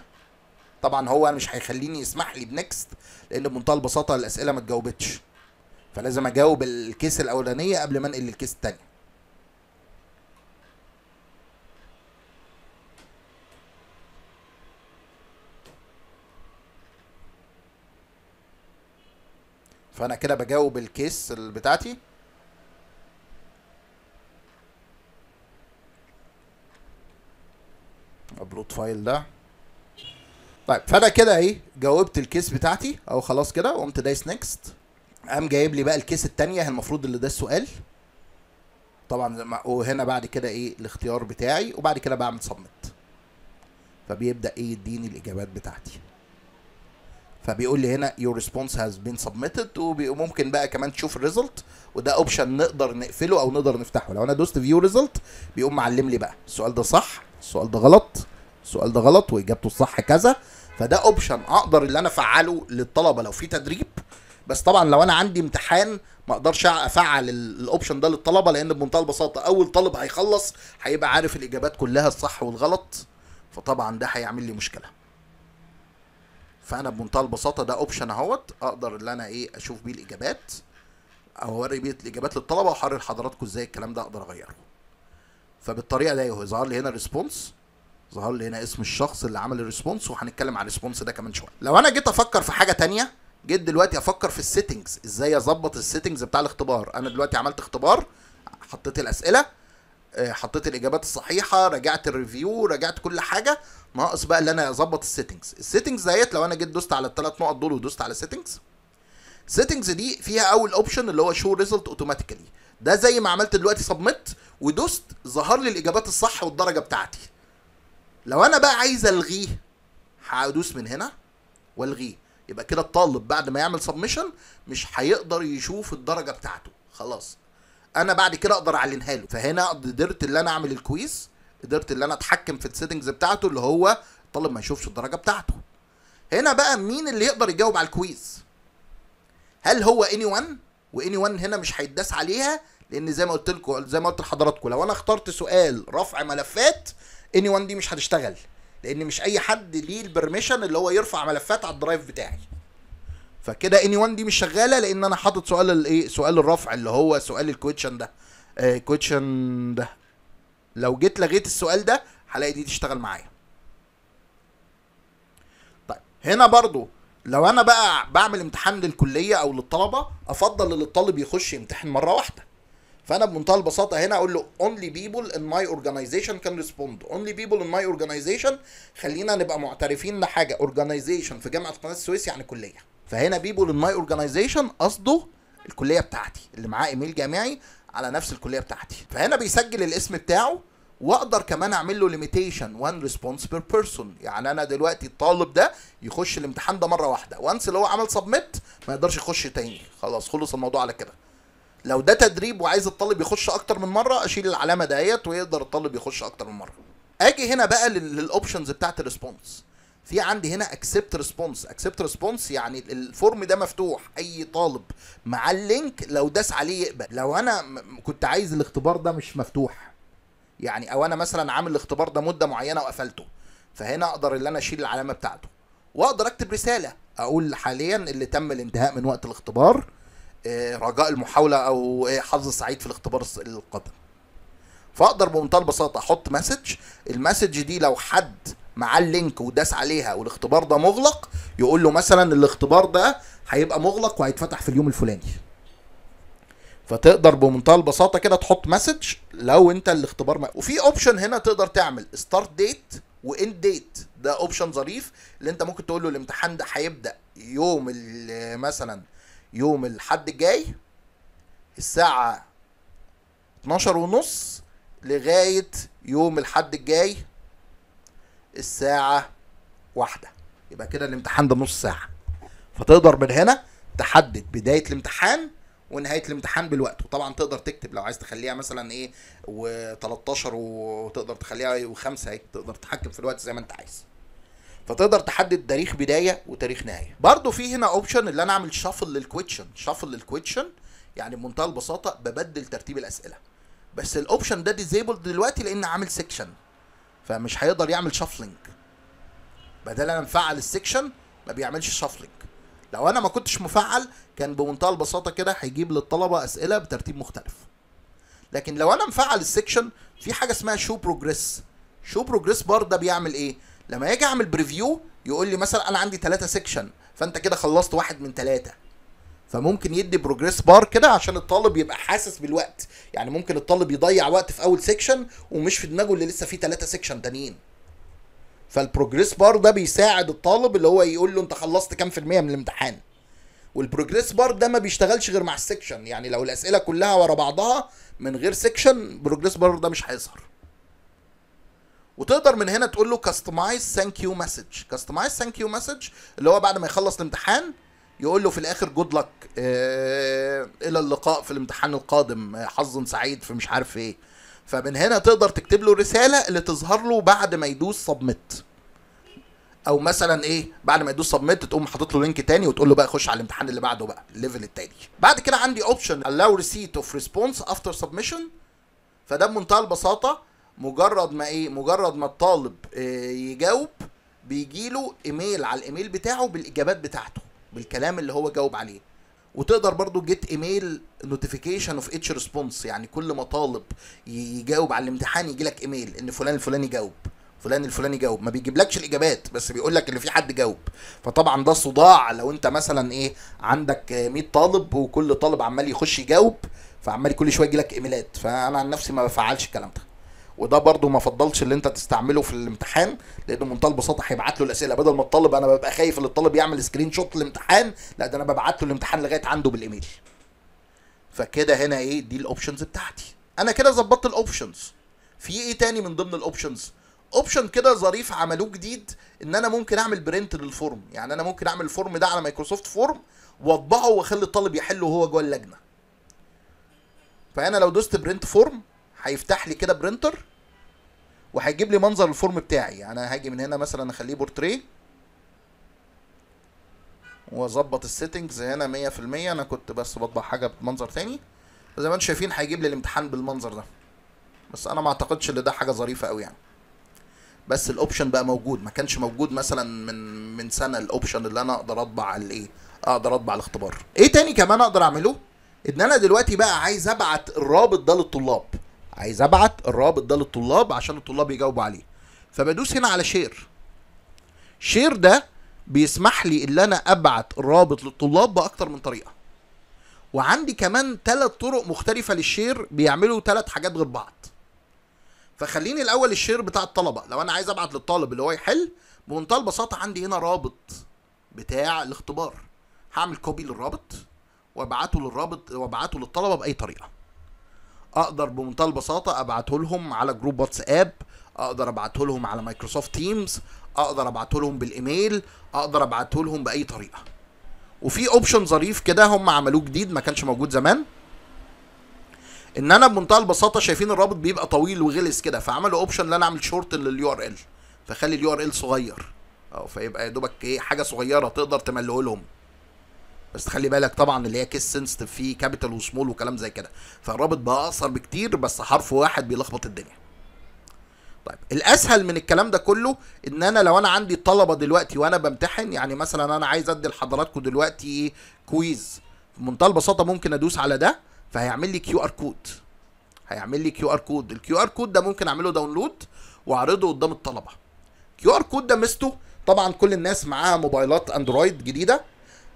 S1: طبعا هو مش هيخليني يسمح لي ب next لأن بمنتهى البساطة الأسئلة ما اتجاوبتش فلازم أجاوب ال case الأولانية قبل ما أنقل لل case الثانية فأنا كده بجاوب ال case بتاعتي. upload file ده. طيب فأنا كده إيه جاوبت ال case بتاعتي أو خلاص كده وقمت دايس next قام جايب لي بقى ال case التانية هي المفروض اللي ده السؤال. طبعا وهنا بعد كده إيه الاختيار بتاعي وبعد كده بعمل submit فبيبدأ إيه يديني الإجابات بتاعتي. فبيقول لي هنا your response has been submitted. وممكن بقى كمان تشوف ال result وده option نقدر نقفله أو نقدر نفتحه. لو أنا دوست view result بيقوم معلم لي بقى. السؤال ده صح؟ السؤال ده غلط. السؤال ده غلط وإجابته الصح كذا. فده option أقدر اللي أنا أفعله للطلبة لو في تدريب. بس طبعا لو أنا عندي امتحان ما أقدرش أفعل ال- ال option ده للطلبة لأن بمنتهى البساطة أول طالب هيخلص هيبقى عارف الإجابات كلها الصح والغلط. فطبعا ده هيعمل لي مشكلة. فأنا بمنتهى البساطة ده option أهوت أقدر ان أنا إيه أشوف بيه الإجابات. أو أوري بيه الإجابات للطلبة وأوري لحضراتكم إزاي الكلام ده أقدر أغيره. فبالطريقة دي اهو ظهر لي هنا response ظهر لي هنا اسم الشخص اللي عمل ال response وهنتكلم على ال response ده كمان شوية. لو أنا جيت أفكر في حاجة تانية جيت دلوقتي أفكر في ال settings إزاي أظبط ال settings بتاع الاختبار. أنا دلوقتي عملت اختبار حطيت الأسئلة آه، حطيت الإجابات الصحيحة رجعت ال review رجعت كل حاجة ناقص بقى اللي أنا أظبط ال settings ال settings ديت لو أنا جيت دوست على الثلاث نقط دول ودوست على settings settings دي فيها أول option اللي هو show result automatically ده زي ما عملت دلوقتي submit ودوست ظهر لي الإجابات الصح والدرجة بتاعتي. لو أنا بقى عايز ألغيه هدوس من هنا والغيه. يبقى كده الطالب بعد ما يعمل submission مش هيقدر يشوف الدرجة بتاعته. خلاص. أنا بعد كده أقدر أعلنها له. فهنا قدرت إن أنا أعمل ال quiz قدرت إن أنا أتحكم في ال settings بتاعته اللي هو الطالب ما يشوفش الدرجة بتاعته. هنا بقى مين اللي يقدر يجاوب على ال quiz؟ هل هو anyone و anyone هنا مش هيتداس عليها لأن زي ما قلت لكم زي ما قلت لحضراتكم لو أنا اخترت سؤال رفع ملفات anyone دي مش هتشتغل. لأن مش أي حد ليه ال permission اللي هو يرفع ملفات على ال drive بتاعي. فكده anyone دي مش شغالة لأن أنا حاطط سؤال الايه سؤال الرفع اللي هو سؤال ال question ده. ال question ده. لو جيت لغيت السؤال ده هلاقي دي تشتغل معايا. طيب هنا برضو لو أنا بقى بعمل امتحان للكلية أو للطلبة أفضل إن الطالب يخش يمتحن مرة واحدة. فأنا بمنتهى البساطة هنا أقول له only people in my organization can respond. only people in my organization خلينا نبقى معترفين لحاجه organization في جامعة قناة السويس يعني كلية. فهنا people in my organization قصده الكلية بتاعتي اللي معاه إيميل جامعي على نفس الكلية بتاعتي. فهنا بيسجل الاسم بتاعه واقدر كمان اعمل له limitation one response per person يعني أنا دلوقتي الطالب ده يخش الامتحان ده مرة واحدة. once اللي هو عمل submit ما يقدرش يخش تاني. خلاص خلص الموضوع على كده. لو ده تدريب وعايز الطالب يخش أكتر من مرة أشيل العلامة ديت ويقدر الطالب يخش أكتر من مرة. أجي هنا بقى لل options بتاعت ال response في عندي هنا accept response accept response يعني ال form ده مفتوح. أي طالب مع ال link لو داس عليه يقبل. لو أنا كنت عايز الاختبار ده مش مفتوح. يعني أو أنا مثلا عامل الاختبار ده مدة معينة وقفلته فهنا أقدر إن أنا أشيل العلامة بتاعته وأقدر أكتب رسالة أقول حاليا اللي تم الانتهاء من وقت الاختبار آه، رجاء المحاولة أو آه، حظ سعيد في الاختبار القادم. فأقدر بمنتهى البساطة أحط message ال message دي لو حد معاه ال link وداس عليها والاختبار ده مغلق يقول له مثلا الاختبار ده هيبقى مغلق وهيتفتح في اليوم الفلاني. فتقدر بمنتهى البساطة كده تحط message لو انت الاختبار ما... وفي option هنا تقدر تعمل start date و end date ده option ظريف اللي انت ممكن تقول له الامتحان ده هيبدأ يوم مثلا يوم الحد الجاي الساعة 12 ونص لغاية يوم الحد الجاي الساعة واحدة. يبقى كده الامتحان ده نص ساعة. فتقدر من هنا تحدد بداية الامتحان ونهاية الامتحان بالوقت. وطبعا تقدر تكتب لو عايز تخليها مثلا إيه و13 وتقدر تخليها و5 أهي تقدر تتحكم في الوقت زي ما أنت عايز. فتقدر تحدد تاريخ بداية وتاريخ نهاية. برضو في هنا option اللي أنا أعمل shuffle لل question shuffle لل question يعني بمنتهى البساطة ببدل ترتيب الأسئلة. بس ال option ده disabled دلوقتي لأن عامل section فمش هيقدر يعمل shuffling بدل أنا مفعل ال section ما بيعملش shuffling لو أنا ما كنتش مفعل كان بمنتهى البساطة كده هيجيب للطلبة أسئلة بترتيب مختلف. لكن لو أنا مفعل ال section في حاجة اسمها show progress show progress bar ده بيعمل إيه؟ لما يجي أعمل preview يقول لي مثلا أنا عندي ثلاثة section فأنت كده خلصت واحد من ثلاثة فممكن يدي progress bar كده عشان الطالب يبقى حاسس بالوقت. يعني ممكن الطالب يضيع وقت في أول section ومش في دماغه اللي لسه فيه ثلاثة section تانيين. فال progress bar ده بيساعد الطالب اللي هو يقول له انت خلصت كام في المية من الامتحان. وال progress bar ده ما بيشتغلش غير مع ال section يعني لو الأسئلة كلها ورا بعضها من غير section progress bar ده مش هيظهر. وتقدر من هنا تقول له customize thank you message customize thank you message اللي هو بعد ما يخلص الامتحان يقول له في الآخر good luck آه إلى اللقاء في الامتحان القادم آه، حظ سعيد في مش عارف إيه. فمن هنا تقدر تكتب له رسالة اللي تظهر له بعد ما يدوس submit أو مثلا إيه بعد ما يدوس submit تقوم حاطط له link تاني وتقول له بقى خش على الامتحان اللي بعده بقى ال level التاني. بعد كده عندي option allow receipt of response after submission. فده بمنتهى البساطة مجرد ما إيه مجرد ما الطالب آه، يجاوب بيجي له ايميل على الايميل بتاعه بالإجابات بتاعته بالكلام اللي هو جاوب عليه. وتقدر برضو get email notification of each response يعني كل ما طالب يجاوب على الامتحان يجي لك ايميل إن فلان الفلاني جاوب فلان الفلاني جاوب ما بيجيبلكش الإجابات بس بيقول لك إن في حد جاوب. فطبعا ده صداع لو أنت مثلا إيه عندك آه، 100 طالب وكل طالب عمال يخش يجاوب فعمال كل شوية يجي لك إيميلات فأنا عن نفسي ما بفعلش الكلام ده. وده برضو ما فضلش اللي انت تستعمله في الامتحان لأنه بمنتهى البساطة هيبعت له الأسئلة. بدل ما الطالب أنا ببقى خايف إن الطالب يعمل screenshot الامتحان لا ده أنا ببعت له الامتحان لغاية عنده بالإيميل. فكده هنا إيه؟ دي ال options بتاعتي. أنا كده ظبطت ال options في إيه تاني من ضمن ال options option كده ظريف عملوه جديد إن أنا ممكن أعمل print لل form يعني أنا ممكن أعمل ال form ده على Microsoft Forms وأطبعه وأخلي الطالب يحله وهو جوه اللجنة. فأنا لو دوست print form هيفتح لي كده printer وهيجيب لي منظر ال form بتاعي. يعني أنا هاجي من هنا مثلا أخليه بورتريه. وأظبط ال settings هنا 100% أنا كنت بس بطبع حاجة بمنظر تاني. زي ما أنتم شايفين هيجيب لي الامتحان بالمنظر ده. بس أنا ما أعتقدش إن ده حاجة ظريفة قوي يعني. بس ال option بقى موجود. ما كانش موجود مثلا من من سنة ال option اللي أنا أقدر أطبع الايه أقدر أطبع الاختبار. إيه تاني كمان أقدر أعمله؟ إن أنا دلوقتي بقى عايز أبعت الرابط ده للطلاب. عايز ابعت الرابط ده للطلاب عشان الطلاب يجاوبوا عليه. فبدوس هنا على share share ده بيسمح لي إن أنا أبعت الرابط للطلاب بأكتر من طريقة. وعندي كمان ثلاث طرق مختلفة لل share بيعملوا ثلاث حاجات غير بعض. فخليني الأول ال share بتاع الطلبة. لو أنا عايز أبعت للطالب اللي هو يحل بمنتهى البساطة عندي هنا رابط بتاع الاختبار. هعمل copy للرابط وأبعته للرابط وأبعته للطلبة بأي طريقة. أقدر بمنتهى البساطة ابعته لهم على group واتساب أقدر ابعته لهم على Microsoft Teams أقدر ابعته لهم بالإيميل أقدر ابعته لهم بأي طريقة. وفي option ظريف كده هم عملوه جديد ما كانش موجود زمان. ان أنا بمنتهى البساطة شايفين الرابط بيبقى طويل وغلس كده فعملوا option ان أنا اعمل short لل URL فخلي ال URL صغير. أو فيبقى يا دوبك إيه حاجة صغيرة تقدر تمليه لهم بس تخلي بالك طبعا اللي هي case sensitive فيه capital و small وكلام زي كده. فالرابط بقى أقصر بكتير بس حرف واحد بيلخبط الدنيا. طيب الأسهل من الكلام ده كله إن أنا لو أنا عندي طلبة دلوقتي وأنا بمتحن يعني مثلا أنا عايز أدي لحضراتكم دلوقتي quiz بمنتهى البساطة ممكن أدوس على ده فهيعمل لي QR code هيعمل لي QR code ال QR code ده ممكن أعمله download وأعرضه قدام الطلبة. QR code ده ميزته طبعا كل الناس معاها موبايلات Android جديدة.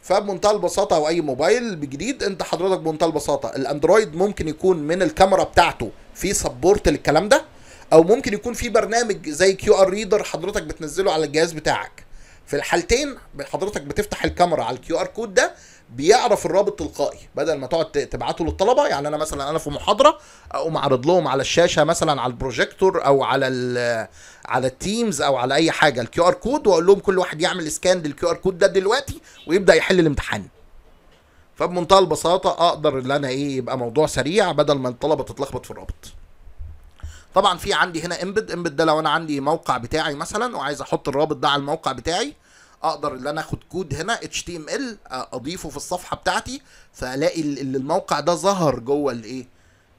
S1: فبمنتهى البساطة أو أي موبايل جديد أنت حضرتك بمنتهى البساطة ال Android ممكن يكون من الكاميرا بتاعته في support للكلام ده أو ممكن يكون في برنامج زي QR reader حضرتك بتنزله على الجهاز بتاعك. في الحالتين حضرتك بتفتح الكاميرا على ال QR code ده بيعرف الرابط تلقائي بدل ما تقعد تبعته للطلبة يعني أنا مثلا أنا في محاضرة أقوم اعرض لهم على الشاشة مثلا على البروجيكتور أو على على ال Teams أو على أي حاجة ال QR code وأقول لهم كل واحد يعمل scan لل QR code ده دلوقتي ويبدأ يحل الامتحان. فبمنتهى البساطة أقدر إن أنا إيه يبقى موضوع سريع بدل ما الطلبة تتلخبط في الرابط. طبعا في عندي هنا embed embed ده لو أنا عندي موقع بتاعي مثلا وعايز أحط الرابط ده على الموقع بتاعي أقدر ان أنا اخد كود هنا HTML اضيفه في الصفحة بتاعتي فالاقي ال- ال- الموقع ده ظهر جوه الايه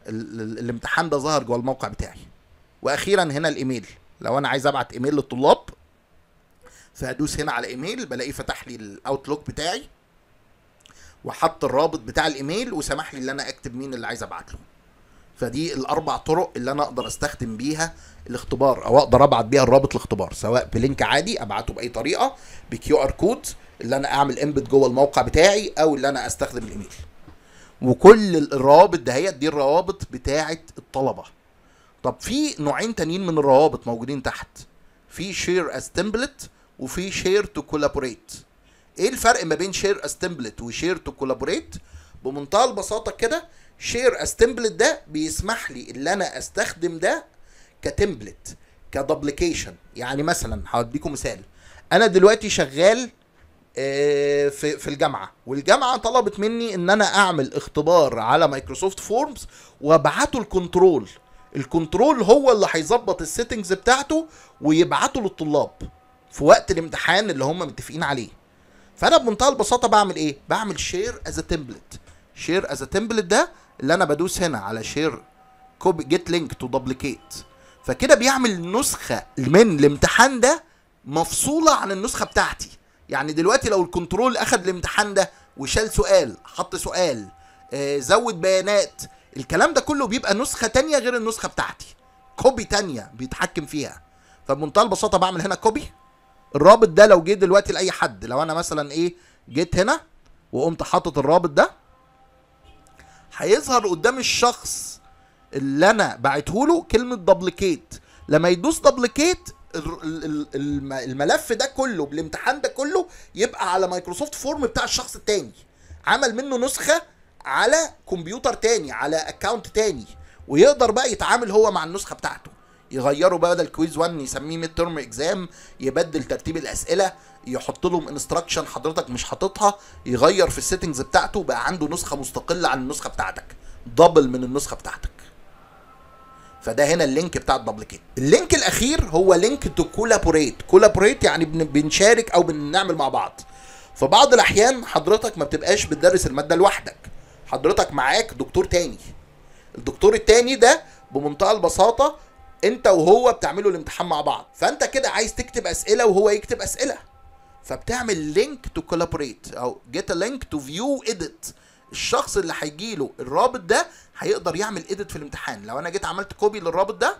S1: ال- ال- الامتحان ده ظهر جوه الموقع بتاعي. وأخيرا هنا الإيميل. لو أنا عايز أبعت إيميل للطلاب فهدوس هنا على إيميل بلاقيه فتح لي ال Outlook بتاعي وحط الرابط بتاع الإيميل وسمح لي إن أنا أكتب مين اللي عايز أبعت له. فدي الأربع طرق اللي أنا أقدر أستخدم بيها الاختبار أو أقدر أبعت بيها الرابط الاختبار سواء ب link عادي أبعته بأي طريقة ب QR code اللي أنا أعمل embed جوه الموقع بتاعي أو اللي أنا أستخدم الإيميل. وكل الروابط دهيت دي الروابط بتاعه الطلبة. طب في نوعين تانيين من الروابط موجودين تحت. في share as template وفي share to collaborate إيه الفرق ما بين share as template و share to collaborate بمنتهى البساطة كده share as template ده بيسمح لي إن أنا أستخدم ده ك template ك duplication يعني مثلا هديكم مثال. أنا دلوقتي شغال آه، في في الجامعة والجامعة طلبت مني إن أنا أعمل اختبار على Microsoft Forms وأبعته الكنترول الكنترول هو اللي هيظبط ال settings بتاعته ويبعته للطلاب في وقت الامتحان اللي هم متفقين عليه. فأنا بمنتهى البساطة بعمل إيه؟ بعمل share as template share as template ده اللي أنا بدوس هنا على share copy get link to duplicate فكده بيعمل نسخة من الامتحان ده مفصولة عن النسخة بتاعتي. يعني دلوقتي لو الكنترول أخد الامتحان ده وشال سؤال حط سؤال آه، زود بيانات الكلام ده كله بيبقى نسخة تانية غير النسخة بتاعتي. copy تانية بيتحكم فيها. فبمنتهى البساطة بعمل هنا copy الرابط ده لو جه دلوقتي لأي حد لو أنا مثلا إيه جيت هنا وقمت حاطط الرابط ده هيظهر قدام الشخص اللي أنا بعته له كلمة duplicate لما يدوس duplicate الملف ده كله بالامتحان ده كله يبقى على Microsoft Form بتاع الشخص التاني. عمل منه نسخة على كمبيوتر تاني على account تاني. ويقدر بقى يتعامل هو مع النسخة بتاعته. يغيروا بدل quiz 1 يسميه midterm exam يبدل ترتيب الأسئلة يحط لهم instruction حضرتك مش حاططها يغير في ال settings بتاعته بقى عنده نسخة مستقلة عن النسخة بتاعتك. double من النسخة بتاعتك. فده هنا ال link بتاع ال duplicate ال link الأخير هو link to collaborate collaborate يعني بن- بنشارك أو بنعمل مع بعض. في بعض الأحيان حضرتك ما بتبقاش بتدرس المادة لوحدك. حضرتك معاك دكتور تاني. الدكتور التاني ده بمنتهى البساطة انت وهو بتعملوا الامتحان مع بعض. فانت كده عايز تكتب أسئلة وهو يكتب أسئلة. فبتعمل link to collaborate أو get a link to view edit الشخص اللي هيجي له الرابط ده هيقدر يعمل edit في الامتحان. لو أنا جيت عملت copy للرابط ده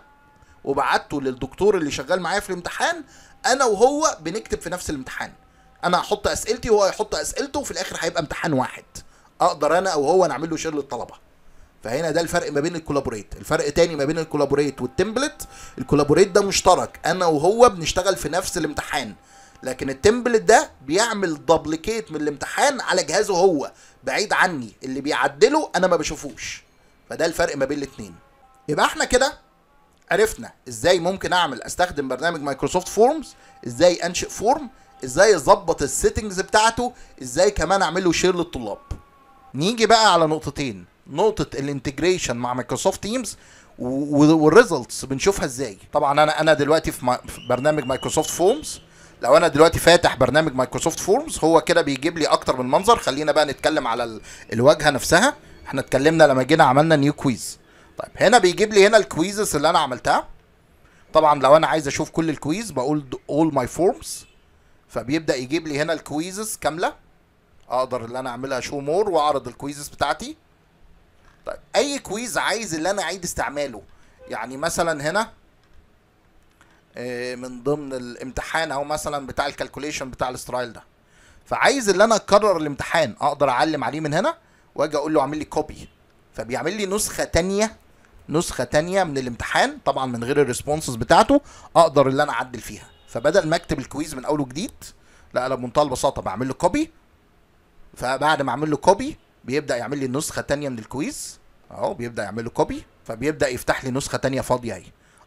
S1: وبعته للدكتور اللي شغال معايا في الامتحان أنا وهو بنكتب في نفس الامتحان. أنا هحط أسئلتي وهو هيحط أسئلته وفي الآخر هيبقى امتحان واحد. أقدر أنا أو هو نعمل له share للطلبة. فهنا ده الفرق ما بين ال collaborate. الفرق تاني ما بين ال collaborate وال template ال collaborate ده مشترك. أنا وهو بنشتغل في نفس الامتحان. لكن ال template ده بيعمل duplicate من الامتحان على جهازه هو. بعيد عني. اللي بيعدله أنا ما بشوفوش. فده الفرق ما بين الاتنين. يبقى إحنا كده عرفنا إزاي ممكن أعمل أستخدم برنامج Microsoft Forms إزاي أنشئ form إزاي أظبط ال settings بتاعته إزاي كمان اعمل له share للطلاب. نيجي بقى على نقطتين. نقطة ال integration مع Microsoft Teams وال results بنشوفها إزاي. طبعا أنا أنا دلوقتي في, برنامج Microsoft Forms لو أنا دلوقتي فاتح برنامج Microsoft Forms هو كده بيجيب لي أكتر من منظر. خلينا بقى نتكلم على ال- الواجهة نفسها. إحنا اتكلمنا لما جينا عملنا new quiz طيب هنا بيجيب لي هنا ال quizzes اللي أنا عملتها. طبعا لو أنا عايز أشوف كل ال quiz بقول all my forms فبيبدأ يجيب لي هنا ال quizzes كاملة. أقدر اللي أنا أعملها show more وأعرض ال quizzes بتاعتي. أي quiz عايز اللي أنا اعيد استعماله. يعني مثلا هنا آه، من ضمن الامتحان أو مثلا بتاع ال calculation بتاع ال sterile ده. فعايز اللي أنا أكرر الامتحان أقدر أعلم عليه من هنا وأجي أقول له اعمل لي copy فبيعمل لي نسخة تانية نسخة تانية من الامتحان طبعا من غير ال responses بتاعته أقدر اللي أنا أعدل فيها. فبدل ما أكتب ال quiz من أول وجديد لا أنا بمنتهى البساطة بعمل له copy فبعد ما أعمل له copy بيبدأ يعمل لي نسخة تانية من ال quiz. أهو بيبدأ يعمل له copy فبيبدأ يفتح لي نسخة تانية فاضية أهي.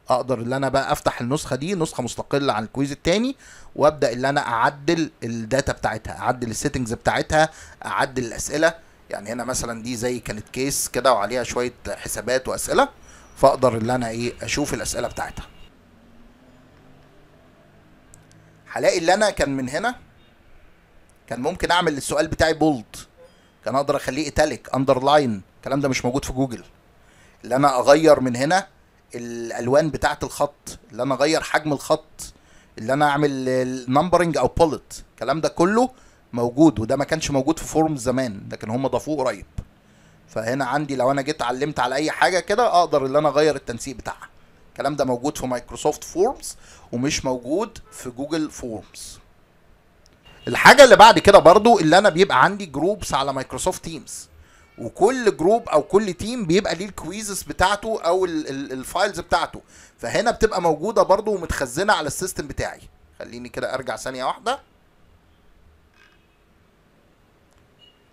S1: أقدر إن أنا بقى أفتح النسخة دي نسخة مستقلة عن ال quiz التاني وأبدأ إن أنا أعدل ال data بتاعتها أعدل ال settings بتاعتها أعدل الأسئلة. يعني هنا مثلا دي زي كانت case كده وعليها شوية حسابات وأسئلة فأقدر إن أنا إيه أشوف الأسئلة بتاعتها. هلاقي اللي أنا كان من هنا كان ممكن أعمل السؤال بتاعي bold كان أقدر اخليه italic underline الكلام ده مش موجود في جوجل. اللي أنا اغير من هنا الالوان بتاعه الخط. اللي أنا اغير حجم الخط. اللي أنا اعمل ال numbering أو bullet الكلام ده كله موجود وده ما كانش موجود في form زمان. لكن هم ضافوه قريب. فهنا عندي لو أنا جيت علمت على اي حاجة كده أقدر ان أنا اغير التنسيق بتاعها. الكلام ده موجود في Microsoft Forms ومش موجود في Google Forms الحاجة اللي بعد كده برضو اللي أنا بيبقى عندي groups على Microsoft Teams وكل group أو كل team بيبقى ليه ال quizzes بتاعته أو ال- ال- ال files بتاعته. فهنا بتبقى موجودة برضو ومتخزنة على ال system بتاعي. خليني كده أرجع ثانية واحدة.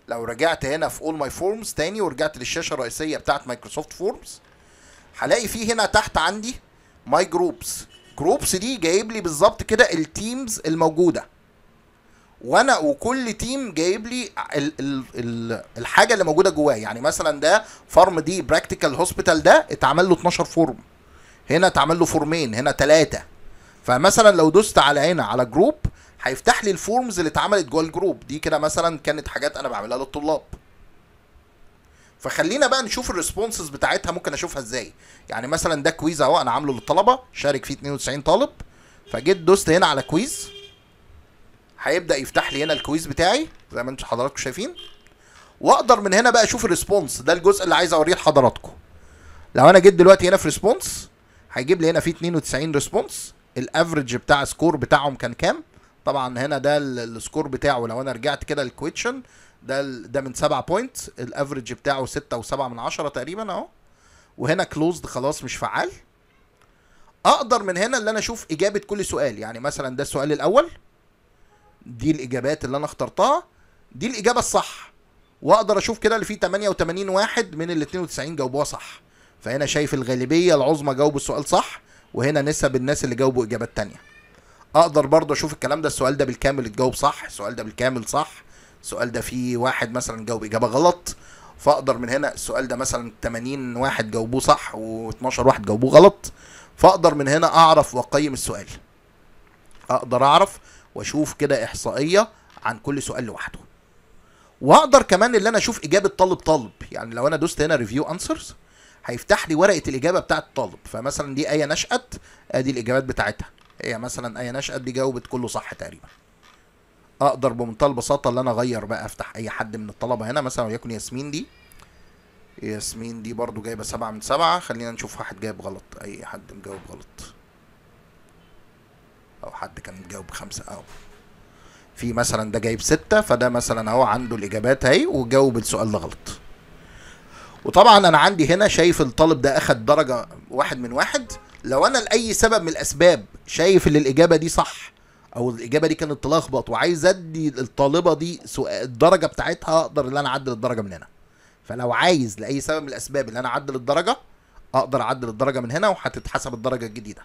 S1: لو رجعت هنا في all my forms تاني ورجعت للشاشة الرئيسية بتاعت Microsoft Forms هلاقي فيه هنا تحت عندي my groups groups دي جايب لي بالظبط كده ال teams الموجودة. وأنا وكل team جايب لي ال ال ال الحاجة اللي موجودة جواه يعني مثلا ده Pharm D practical hospital ده اتعمل له 12 form هنا اتعمل له فورمين هنا ثلاثة فمثلا لو دوست على هنا على group هيفتح لي ال forms اللي اتعملت جوه ال group دي كده مثلا كانت حاجات أنا بعملها للطلاب. فخلينا بقى نشوف ال responses بتاعتها ممكن أشوفها إزاي. يعني مثلا ده quiz أهو أنا عامله للطلبة. شارك فيه 92 طالب. فجيت دوست هنا على quiz هيبدأ يفتح لي هنا ال quiz بتاعي زي ما أنتم حضراتكم شايفين. وأقدر من هنا بقى أشوف ال response ده الجزء اللي عايز أوريه لحضراتكم. لو أنا جيت دلوقتي هنا في response هيجيب لي هنا في 92 response ال average بتاع ال score بتاعهم كان كام؟ طبعا هنا ده ال- ال score بتاعه. لو أنا رجعت كده لل question ده ده من 7 point ال average بتاعه 6 و7 من 10 تقريبا أهو. وهنا closed خلاص مش فعال. أقدر من هنا اللي أنا أشوف إجابة كل سؤال. يعني مثلا ده السؤال الأول. دي الإجابات اللي أنا اخترتها. دي الإجابة الصح. وأقدر أشوف كده اللي فيه 88 واحد من ال 92 جاوبوها صح. فهنا شايف الغالبية العظمى جاوبوا السؤال صح وهنا نسب الناس اللي جاوبوا إجابات تانية. أقدر برضه أشوف الكلام ده السؤال ده بالكامل اتجاوب صح السؤال ده بالكامل صح السؤال ده فيه واحد مثلا جاوب إجابة غلط فأقدر من هنا السؤال ده مثلا 80 واحد جاوبوه صح و12 واحد جاوبوه غلط فأقدر من هنا أعرف وأقيم السؤال. أقدر أعرف واشوف كده احصائية عن كل سؤال لوحده. واقدر كمان اللي أنا أشوف اجابة طالب طالب. يعني لو أنا دوست هنا review answers هيفتح لي ورقة الإجابة بتاعه الطالب فمثلا دي إيه نشأت أدي الإجابات بتاعتها. هي مثلا إيه نشأت دي جاوبت كله صح تقريبا. أقدر بمنتهى البساطة إن أنا أغير بقى أفتح أي حد من الطلبة هنا. مثلا وليكن ياسمين دي. ياسمين دي برضو جايبة سبعة من سبعة. خلينا نشوف واحد جايب غلط أي حد مجاوب غلط. أو حد كان مجاوب خمسة أو في مثلا ده جايب ستة فده مثلا أهو عنده الإجابات أهي وجاوب السؤال ده غلط. وطبعا أنا عندي هنا شايف الطالب ده أخد درجة واحد من واحد. لو أنا لأي سبب من الأسباب شايف إن الإجابة دي صح أو الإجابة دي كانت تلخبط وعايز أدي الطالبة دي سؤال الدرجة بتاعتها أقدر إن أنا أعدل الدرجة من هنا. فلو عايز لأي سبب من الأسباب إن أنا أعدل الدرجة أقدر أعدل الدرجة من هنا وهتتحسب الدرجة الجديدة.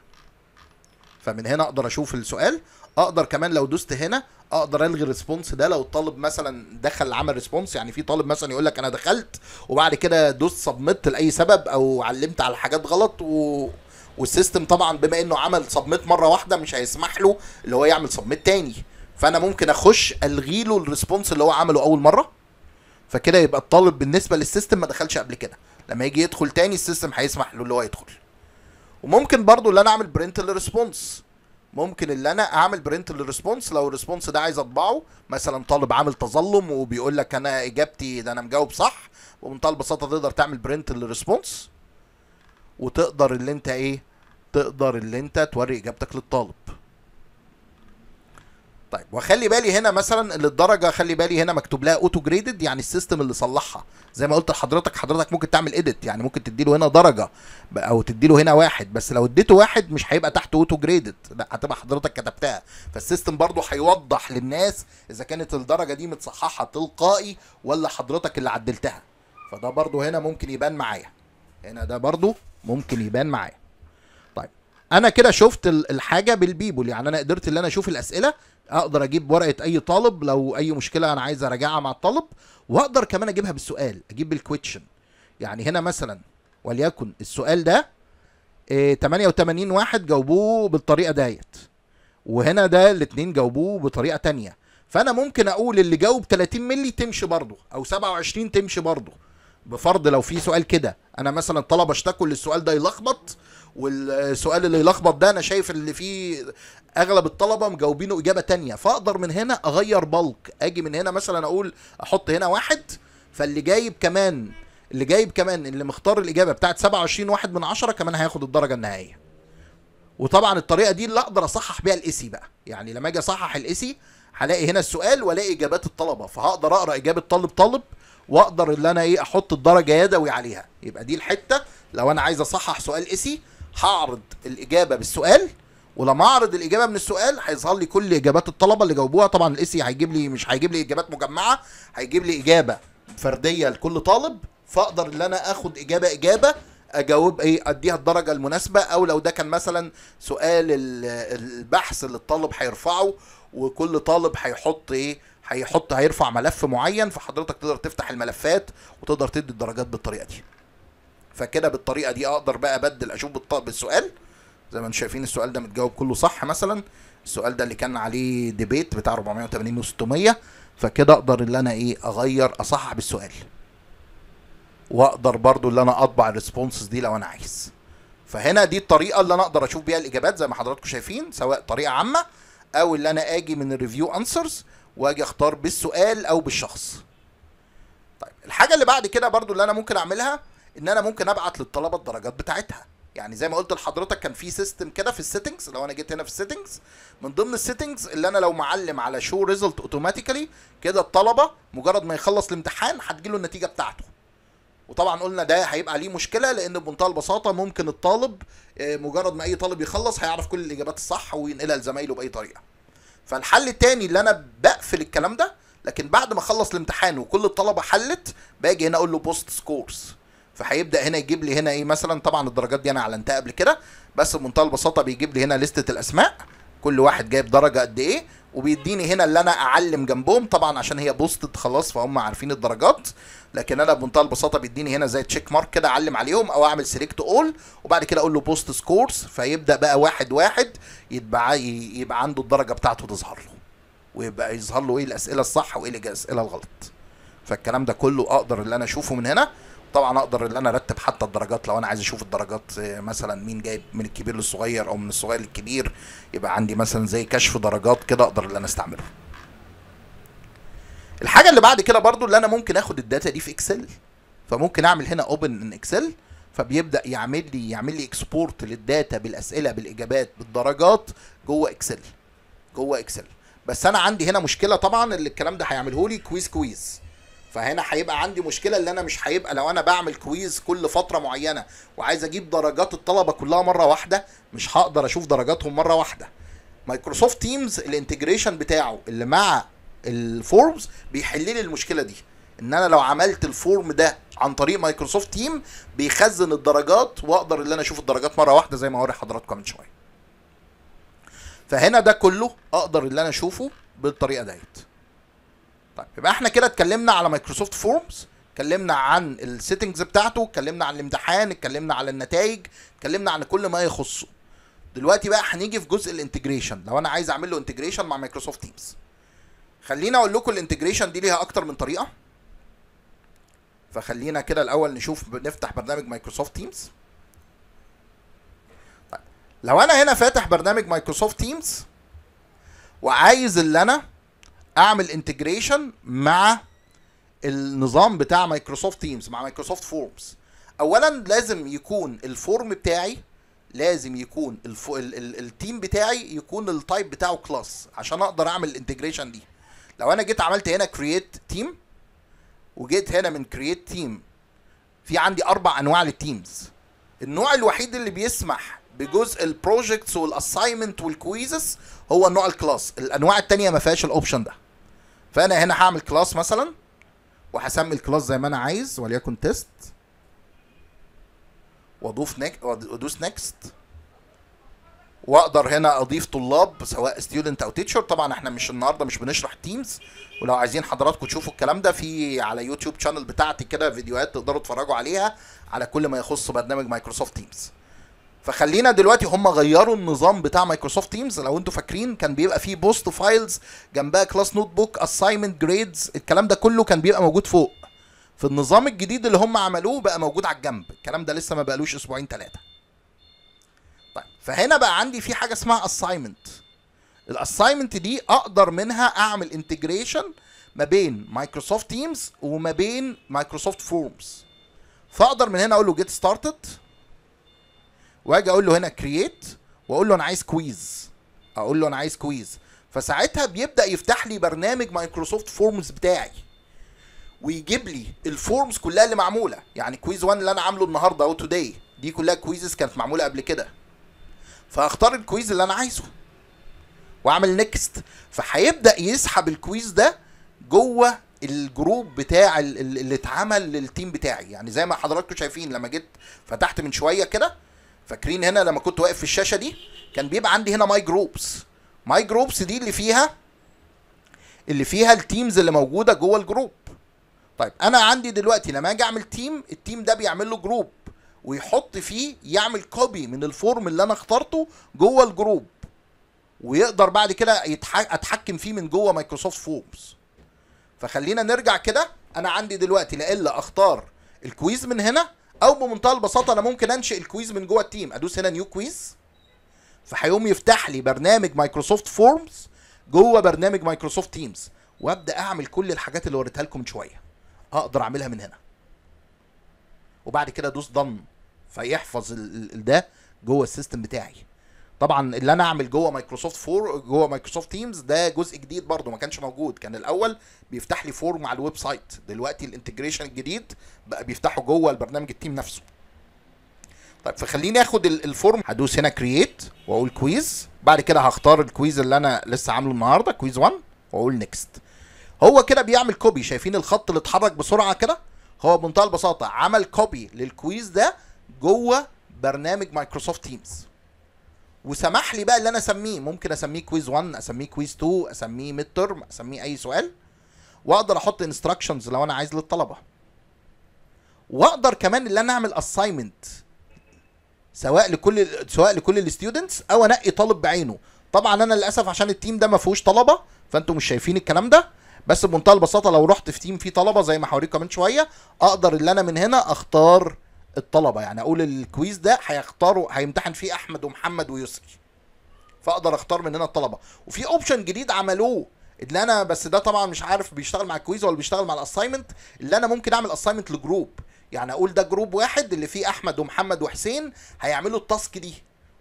S1: فمن هنا أقدر أشوف السؤال. أقدر كمان لو دوست هنا أقدر ألغي ال response ده لو الطالب مثلا دخل عمل response يعني في طالب مثلا يقول لك أنا دخلت وبعد كده دوست submit لأي سبب أو علمت على حاجات غلط و... وال system طبعا بما إنه عمل submit مرة واحدة مش هيسمح له اللي هو يعمل submit تاني. فأنا ممكن أخش ألغي له ال response اللي هو عمله أول مرة. فكده يبقى الطالب بالنسبة لل system ما دخلش قبل كده. لما يجي يدخل تاني ال system هيسمح له اللي هو يدخل. وممكن برضو اللي أنا أعمل print لل response ممكن اللي أنا أعمل print لل response لو ال response ده عايز أطبعه مثلا طالب عامل تظلم وبيقول لك أنا إجابتي ده أنا مجاوب صح بمنتهى البساطه تقدر تعمل print لل response وتقدر اللي أنت إيه؟ تقدر اللي أنت توري إجابتك للطالب. طيب واخلي بالي هنا مثلا اللي الدرجه خلي بالي هنا مكتوب لها auto graded يعني ال system اللي صلحها. زي ما قلت لحضرتك حضرتك ممكن تعمل edit يعني ممكن تديله هنا درجة أو تديله هنا واحد بس لو اديته واحد مش هيبقى تحت auto graded لا هتبقى حضرتك كتبتها. فال system برضو هيوضح للناس إذا كانت الدرجة دي متصححة تلقائي ولا حضرتك اللي عدلتها. فده برضو هنا ممكن يبان معايا. هنا ده برضو ممكن يبان معايا. طيب أنا كده شفت ال- الحاجة بالبيبول يعني أنا قدرت إن أنا أشوف الأسئلة أقدر أجيب ورقة أي طالب لو أي مشكلة أنا عايز أراجعها مع الطالب وأقدر كمان أجيبها بالسؤال أجيب بالكويتشن يعني هنا مثلا وليكن السؤال ده إيه 88 واحد جاوبوه بالطريقة ديت وهنا ده الاثنين جاوبوه بطريقة تانية. فأنا ممكن أقول اللي جاوب 30 ملي تمشي برضه أو 27 تمشي برضه. بفرض لو في سؤال كده أنا مثلا طلبة اشتكوا ان السؤال ده يلخبط والسؤال اللي يلخبط ده أنا شايف اللي فيه أغلب الطلبة مجاوبينه إجابة تانية فأقدر من هنا أغير بلك أجي من هنا مثلا أقول أحط هنا واحد فاللي جايب كمان اللي جايب كمان اللي مختار الإجابة بتاعت 27 واحد من عشرة كمان هياخد الدرجة النهائية. وطبعا الطريقة دي اللي أقدر أصحح بيها الاسي بقى يعني لما أجي أصحح الاسي هلاقي هنا السؤال وألاقي إجابات الطلبة فهقدر أقرأ إجابة طالب طالب وأقدر إن أنا إيه أحط الدرجة يدوي عليها. يبقى دي الحتة لو أنا عايز أصحح سؤال اسي هعرض الإجابة بالسؤال ولما أعرض الإجابة من السؤال هيظهر لي كل إجابات الطلبة اللي جاوبوها. طبعا الاسي هيجيب لي مش هيجيب لي إجابات مجمعة هيجيب لي إجابة فردية لكل طالب فأقدر إن أنا آخد إجابة إجابة أجاوب إيه أديها الدرجة المناسبة أو لو ده كان مثلا سؤال ال- البحث اللي الطالب هيرفعه وكل طالب هيحط إيه هيحط هيرفع ملف معين فحضرتك تقدر تفتح الملفات وتقدر تدي الدرجات بالطريقة دي. فكده بالطريقة دي أقدر بقى أبدل أشوف بالسؤال. زي ما أنتم شايفين السؤال ده متجاوب كله صح مثلا. السؤال ده اللي كان عليه debate بتاع 480 و600 فكده أقدر إن أنا إيه أغير أصحح بالسؤال. وأقدر برضو إن أنا أطبع ال responses دي لو أنا عايز. فهنا دي الطريقة اللي أنا أقدر أشوف بيها الإجابات زي ما حضراتكم شايفين سواء طريقة عامة أو اللي أنا آجي من ال review answers وآجي أختار بالسؤال أو بالشخص. طيب الحاجة اللي بعد كده برضو اللي أنا ممكن أعملها ان أنا ممكن ابعت للطلبة الدرجات بتاعتها. يعني زي ما قلت لحضرتك كان في system كده في ال settings لو أنا جيت هنا في ال settings من ضمن ال settings اللي أنا لو معلم على show result automatically كده الطلبة مجرد ما يخلص الامتحان هتجيله النتيجة بتاعته. وطبعا قلنا ده هيبقى ليه مشكلة لأن بمنتهى البساطة ممكن الطالب آه، مجرد ما أي طالب يخلص هيعرف كل الإجابات الصح وينقلها لزمايله بأي طريقة. فالحل التاني اللي أنا بقفل الكلام ده لكن بعد ما أخلص الامتحان وكل الطلبة حلت باجي هنا أقول له post scores فهيبدأ هنا يجيب لي هنا إيه مثلا طبعا الدرجات دي أنا أعلنتها قبل كده بس بمنتهى البساطة بيجيب لي هنا لستة الأسماء كل واحد جايب درجة قد إيه وبيديني هنا اللي أنا أعلم جنبهم طبعا عشان هي posted خلاص فهم عارفين الدرجات لكن أنا بمنتهى البساطة بيديني هنا زي check mark كده أعلم عليهم أو أعمل select all وبعد كده أقول له post scores فيبدأ بقى واحد واحد يتبع يبقى عنده الدرجة بتاعته تظهر له ويبقى يظهر له إيه الأسئلة الصح وإيه الأسئلة الغلط. فالكلام ده كله أقدر اللي أنا أشوفه من هنا. طبعا أقدر إن أنا أرتب حتى الدرجات لو أنا عايز أشوف الدرجات مثلا مين جايب من الكبير للصغير أو من الصغير للكبير يبقى عندي مثلا زي كشف درجات كده أقدر إن أنا استعمله الحاجة اللي بعد كده برضو اللي أنا ممكن آخد ال data دي في Excel فممكن أعمل هنا open in Excel فبيبدأ يعمل لي يعمل لي export لل data بالأسئلة بالإجابات بالدرجات جوه Excel جوه Excel. بس أنا عندي هنا مشكلة طبعا اللي الكلام ده هيعمله لي quiz quiz فهنا هيبقى عندي مشكلة اللي أنا مش هيبقى لو أنا بعمل quiz كل فترة معينة وعايز أجيب درجات الطلبة كلها مرة واحدة مش هقدر أشوف درجاتهم مرة واحدة. Microsoft Teams ال integration بتاعه اللي مع ال Forms بيحل لي المشكلة دي. إن أنا لو عملت ال form ده عن طريق Microsoft Team بيخزن الدرجات وأقدر ان أنا أشوف الدرجات مرة واحدة زي ما أوري حضراتكم من شوية. فهنا ده كله أقدر ان أنا أشوفه بالطريقة ديت. طيب يبقى إحنا كده اتكلمنا على Microsoft Forms اتكلمنا عن ال settings بتاعته اتكلمنا عن الامتحان اتكلمنا على النتائج اتكلمنا عن كل ما يخصه. دلوقتي بقى هنيجي في جزء ال integration لو أنا عايز أعمل له integration مع Microsoft Teams خلينا أقول لكم ال integration دي ليها أكتر من طريقة. فخلينا كده الأول نشوف نفتح برنامج Microsoft Teams طيب لو أنا هنا فاتح برنامج Microsoft Teams وعايز اللي أنا اعمل integration مع النظام بتاع Microsoft Teams مع Microsoft Forms اولا لازم يكون ال form بتاعي لازم يكون الف... ال... ال... ال team بتاعي يكون ال type بتاعه class عشان أقدر أعمل ال integration دي. لو أنا جيت عملت هنا create team وجيت هنا من create team في عندي أربع أنواع لل teams النوع الوحيد اللي بيسمح بجزء ال projects وال assignment وال quizzes هو النوع ال class الأنواع التانية ما فيهاش ال option ده. فأنا هنا هعمل class مثلا وهسمي ال class زي ما أنا عايز وليكن test وأضيف نك وأدوس next وأقدر هنا أضيف طلاب سواء student أو teacher طبعا إحنا مش النهارده مش بنشرح Teams ولو عايزين حضراتكم تشوفوا الكلام ده في على YouTube channel بتاعتي كده فيديوهات تقدروا تتفرجوا عليها على كل ما يخص برنامج Microsoft Teams فخلينا دلوقتي هم غيروا النظام بتاع Microsoft Teams لو أنتوا فاكرين كان بيبقى فيه post files جنبها class notebook assignment grades الكلام ده كله كان بيبقى موجود فوق. في النظام الجديد اللي هم عملوه بقى موجود على الجنب. الكلام ده لسه ما بقالوش أسبوعين ثلاثة طيب فهنا بقى عندي في حاجة اسمها assignment ال assignment دي أقدر منها أعمل integration ما بين Microsoft Teams وما بين Microsoft Forms فأقدر من هنا أقول له get started واجي أقول له هنا create واقول له أنا عايز quiz أقول له أنا عايز quiz فساعتها بيبدأ يفتح لي برنامج Microsoft Forms بتاعي. ويجيب لي ال forms كلها اللي معمولة. يعني quiz 1 اللي أنا عامله النهارده أو today دي كلها quizzes كانت معمولة قبل كده. فاختار ال quiz اللي أنا عايزه. وأعمل next فهيبدأ يسحب ال quiz ده جوه ال group بتاع ال- ال- اللي اتعمل لل team بتاعي. يعني زي ما حضراتكم شايفين لما جيت فتحت من شوية كده فاكرين هنا لما كنت واقف في الشاشة دي؟ كان بيبقى عندي هنا my groups my groups دي اللي فيها اللي فيها ال teams اللي موجودة جوه ال group. طيب أنا عندي دلوقتي لما أجي أعمل team ال team ده بيعمل له group ويحط فيه يعمل copy من ال form اللي أنا اخترته جوه ال group ويقدر بعد كده أتحكم فيه من جوه Microsoft Forms فخلينا نرجع كده. أنا عندي دلوقتي لا إلا أختار ال quiz من هنا أو بمنتهى البساطة أنا ممكن أنشئ ال quiz من جوه ال team. أدوس هنا new quiz فهيقوم يفتح لي برنامج Microsoft Forms جوه برنامج مايكروسوفت تيمز وأبدأ أعمل كل الحاجات اللي وريتها لكم من شوية. أقدر أعملها من هنا. وبعد كده أدوس done فيحفظ ده جوه ال system بتاعي. طبعا اللي أنا أعمل جوه مايكروسوفت فورم جوه مايكروسوفت تيمز ده جزء جديد برضو ما كانش موجود. كان الأول بيفتح لي form على ال website دلوقتي ال integration الجديد بقى بيفتحه جوه البرنامج ال team نفسه. طيب فخليني آخد ال- ال form هدوس هنا create وأقول quiz بعد كده هختار ال quiz اللي أنا لسه عامله النهارده quiz 1 وأقول next هو كده بيعمل copy شايفين الخط اللي اتحرك بسرعة كده؟ هو بمنتهى البساطة عمل copy لل quiz ده جوه برنامج مايكروسوفت تيمز وسمح لي بقى اللي أنا أسميه. ممكن أسميه quiz 1 أسميه quiz 2 أسميه midterm أسميه أي سؤال. وأقدر أحط instructions لو أنا عايز للطلبة. وأقدر كمان اللي أنا أعمل assignment سواء لكل سواء لكل ال students أو أنقي طالب بعينه. طبعا أنا للأسف عشان ال team ده ما فيهوش طلبة فانتم مش شايفين الكلام ده. بس بمنتهى البساطة لو رحت في team فيه طلبة زي ما هوريكم كمان شوية أقدر اللي أنا من هنا أختار الطلبة يعني أقول ال quiz ده هيختاروا هيمتحن فيه أحمد ومحمد ويسري فأقدر أختار من هنا الطلبة. وفي option جديد عملوه اللي أنا بس ده طبعا مش عارف بيشتغل مع ال quiz ولا بيشتغل مع ال assignment اللي أنا ممكن أعمل assignment ل group. يعني أقول ده group واحد اللي فيه أحمد ومحمد وحسين هيعملوا ال task دي.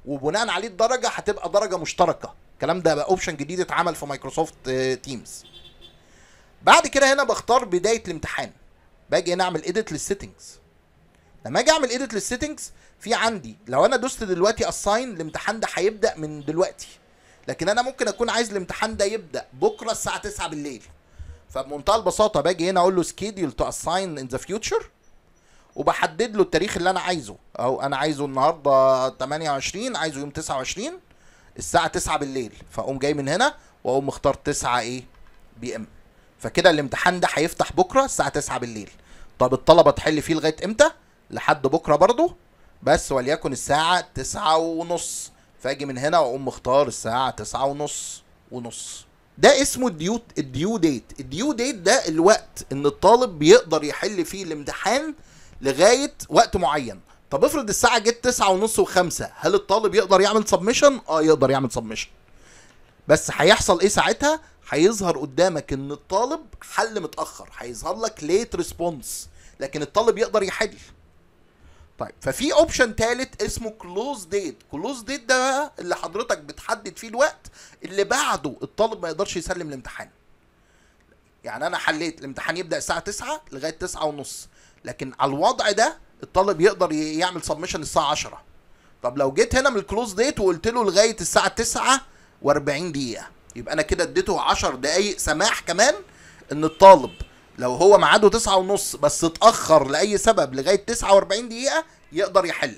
S1: وبناء عليه الدرجة هتبقى درجة مشتركة. الكلام ده بقى option جديد اتعمل في مايكروسوفت تيمز بعد كده هنا بختار بداية الامتحان. باجي هنا أعمل edit لل settings لما أجي اعمل edit لل settings في عندي. لو أنا دوست دلوقتي assign الامتحان ده هيبدأ من دلوقتي. لكن أنا ممكن اكون عايز الامتحان ده يبدأ بكرة الساعة 9 بالليل. فبمنتهى البساطة باجي هنا أقول له schedule to assign in the future وبحدد له التاريخ اللي أنا عايزه. أو أنا عايزه النهارده 28 عايزه يوم 29 الساعة 9 بالليل. فاقوم جاي من هنا واقوم مختار 9 إيه PM فكده الامتحان ده هيفتح بكرة الساعة 9 بالليل. طب الطلبة تحل فيه لغاية إمتى؟ لحد بكرة برضو بس وليكن الساعة 9 ونص. فاجي من هنا وأقوم مختار الساعة 9 ونص ونص. ده اسمه ال due ال due date ال due date ده الوقت إن الطالب بيقدر يحل فيه الامتحان لغاية وقت معين. طب افرض الساعة جت 9 ونص و5 هل الطالب يقدر يعمل submission آه يقدر يعمل submission بس هيحصل إيه ساعتها؟ هيظهر قدامك إن الطالب حل متأخر. هيظهر لك late response لكن الطالب يقدر يحل. طيب ففي option تالت اسمه close date close date ده بقى اللي حضرتك بتحدد فيه الوقت اللي بعده الطالب ما يقدرش يسلم الامتحان. يعني أنا حليت الامتحان يبدأ الساعة 9 لغاية 9 ونص لكن على الوضع ده الطالب يقدر يعمل سبمشن الساعة 10 طب لو جيت هنا من الكلوز ديت وقلت له لغاية الساعة 9 و40 دقيقة يبقى أنا كده اديته 10 دقائق سماح كمان إن الطالب لو هو ميعاده 9 ونص بس اتأخر لأي سبب لغاية 49 دقيقة يقدر يحل.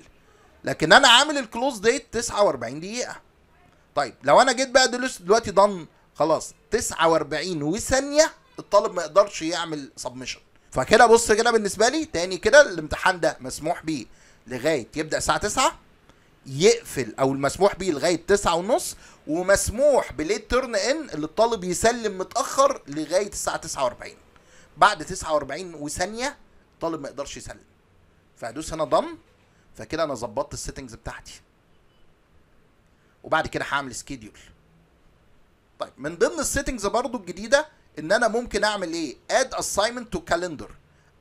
S1: لكن أنا عامل ال close date 49 دقيقة. طيب لو أنا جيت بقى دلوقتي done خلاص 49 وثانية الطالب ما يقدرش يعمل submission فكده بص كده بالنسبة لي تاني كده الامتحان ده مسموح بيه لغاية يبدأ الساعة 9 يقفل أو المسموح بيه لغاية 9 ونص ومسموح ب late turn in اللي الطالب يسلم متأخر لغاية الساعة 49 بعد 49 وثانية الطالب ما يقدرش يسلم. فهدوس هنا done فكده أنا ظبطت ال settings بتاعتي. وبعد كده هعمل schedule طيب من ضمن ال settings برضو الجديدة إن أنا ممكن أعمل إيه؟ add assignment to calendar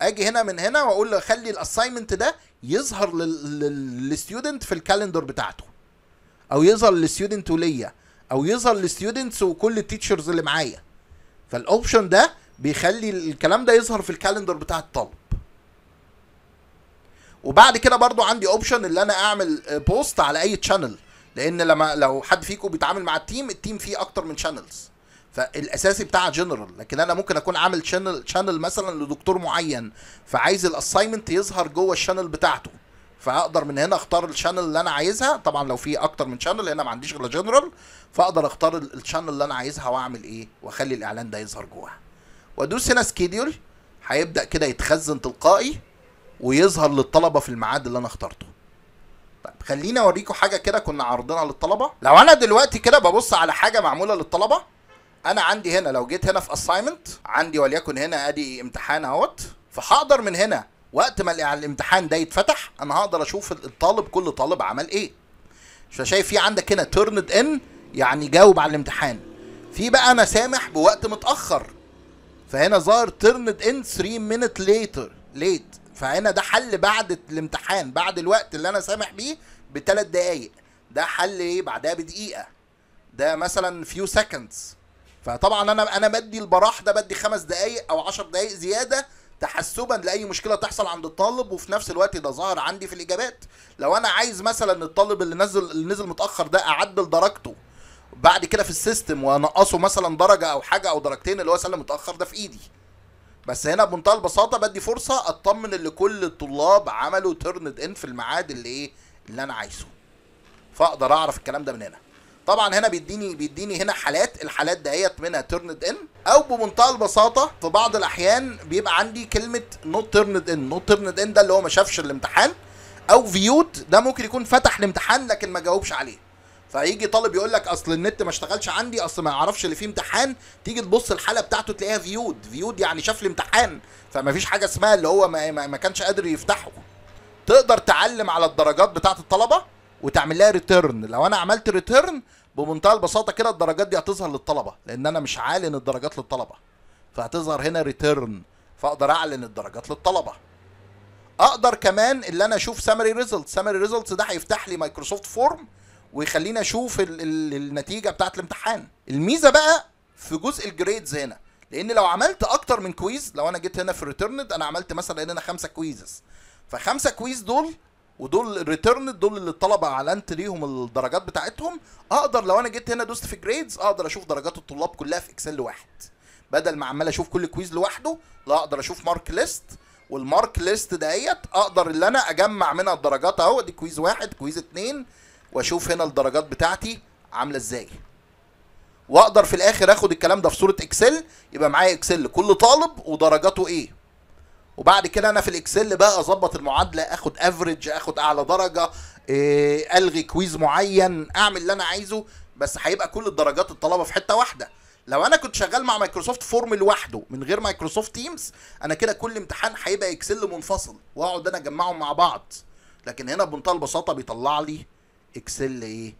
S1: أجي هنا من هنا وأقول له خلي ال assignment ده يظهر لل student في ال calendar بتاعته. أو يظهر لل student وليا. أو يظهر لل students وكل ال teachers اللي معايا. فال option ده بيخلي الكلام ده يظهر في ال calendar بتاع الطالب وبعد كده برضو عندي option اللي أنا أعمل post على أي channel لأن لما لو حد فيكم بيتعامل مع ال team ال team فيه أكتر من channels فالأساسي بتاعها جنرال لكن أنا ممكن أكون عامل channel channel مثلا لدكتور معين. فعايز ال assignment يظهر جوه ال channel بتاعته. فأقدر من هنا أختار ال channel اللي أنا عايزها. طبعا لو في أكتر من channel هنا ما عنديش غير جنرال فأقدر أختار ال- ال channel اللي أنا عايزها وأعمل إيه؟ وأخلي الإعلان ده يظهر جواها. وادوس هنا schedule هيبدأ كده يتخزن تلقائي ويظهر للطلبة في الميعاد اللي أنا اخترته. طيب خليني أوريكم حاجة كده كنا عارضينها للطلبة. لو أنا دلوقتي كده ببص على حاجة معمولة للطلبة أنا عندي هنا لو جيت هنا في assignment عندي وليكن هنا أدي امتحان أهوت فهقدر من هنا وقت ما الامتحان ده يتفتح أنا هقدر أشوف الطالب كل طالب عمل إيه. فشايف في عندك هنا turned in يعني جاوب على الامتحان. في بقى أنا سامح بوقت متأخر. فهنا ظاهر turned in 3 minute later late فهنا ده حل بعد الامتحان بعد الوقت اللي أنا سامح بيه بثلاث دقايق. ده حل إيه؟ بعدها بدقيقة. ده مثلا few seconds فطبعا أنا أنا بدي البراح ده بدي خمس دقايق أو عشر دقايق زيادة تحسبا لأي مشكلة تحصل عند الطالب وفي نفس الوقت ده ظاهر عندي في الإجابات. لو أنا عايز مثلا الطالب اللي نزل اللي نزل متأخر ده أعدل درجته بعد كده في ال system وانقصه مثلا درجة أو حاجة أو درجتين اللي هو سلم متأخر ده في إيدي. بس هنا بمنتهى البساطة بدي فرصة أطمن ان كل الطلاب عملوا turned in في الميعاد اللي إيه؟ اللي أنا عايزه. فأقدر أعرف الكلام ده من هنا. طبعا هنا بيديني بيديني هنا حالات الحالات دهيت منها turned in أو بمنتهى البساطة في بعض الأحيان بيبقى عندي كلمة not turned in not turned in ده اللي هو ما شافش الامتحان أو viewed ده ممكن يكون فتح الامتحان لكن ما جاوبش عليه. فيجي طالب يقول لك اصل النت ما اشتغلش عندي اصل ما يعرفش اللي فيه امتحان تيجي تبص الحاله بتاعته تلاقيها viewed viewed يعني شاف الامتحان فما فيش حاجة اسمها اللي هو ما, ما, كانش قادر يفتحه. تقدر تعلم على الدرجات بتاعت الطلبة وتعمل لها return لو أنا عملت ريتيرن بمنتهى البساطة كده الدرجات دي هتظهر للطلبة لأن أنا مش معلن الدرجات للطلبة فهتظهر هنا return فأقدر أعلن الدرجات للطلبة. أقدر كمان اللي أنا أشوف summary result summary results ده هيفتح لي Microsoft Form ويخليني أشوف ال ال النتيجة بتاعت الامتحان. الميزة بقى في جزء ال grades هنا لأن لو عملت أكتر من quiz لو أنا جيت هنا في ال returned أنا عملت مثلا هنا خمسة quizzes فخمسة quiz دول ودول ال return دول اللي الطلبة أعلنت ليهم الدرجات بتاعتهم أقدر لو أنا جيت هنا دوست في grades أقدر أشوف درجات الطلاب كلها في Excel واحد. بدل ما عمال أشوف كل quiz لوحده لا أقدر أشوف mark list وال mark list دهيت أقدر إن أنا أجمع منها الدرجات أهو دي quiz واحد quiz اتنين واشوف هنا الدرجات بتاعتي عاملة إزاي. واقدر في الآخر اخد الكلام ده في صورة Excel يبقى معايا Excel كل طالب ودرجاته إيه. وبعد كده أنا في ال Excel بقى اظبط المعادلة اخد average اخد اعلى درجة إيه ألغي quiz معين اعمل اللي أنا عايزه بس هيبقى كل الدرجات الطلبة في حتة واحدة. لو أنا كنت شغال مع Microsoft Form لوحده من غير Microsoft Teams أنا كده كل امتحان هيبقى Excel منفصل واقعد أنا اجمعهم مع بعض. لكن هنا بمنتهى البساطة بيطلع لي Excel إيه؟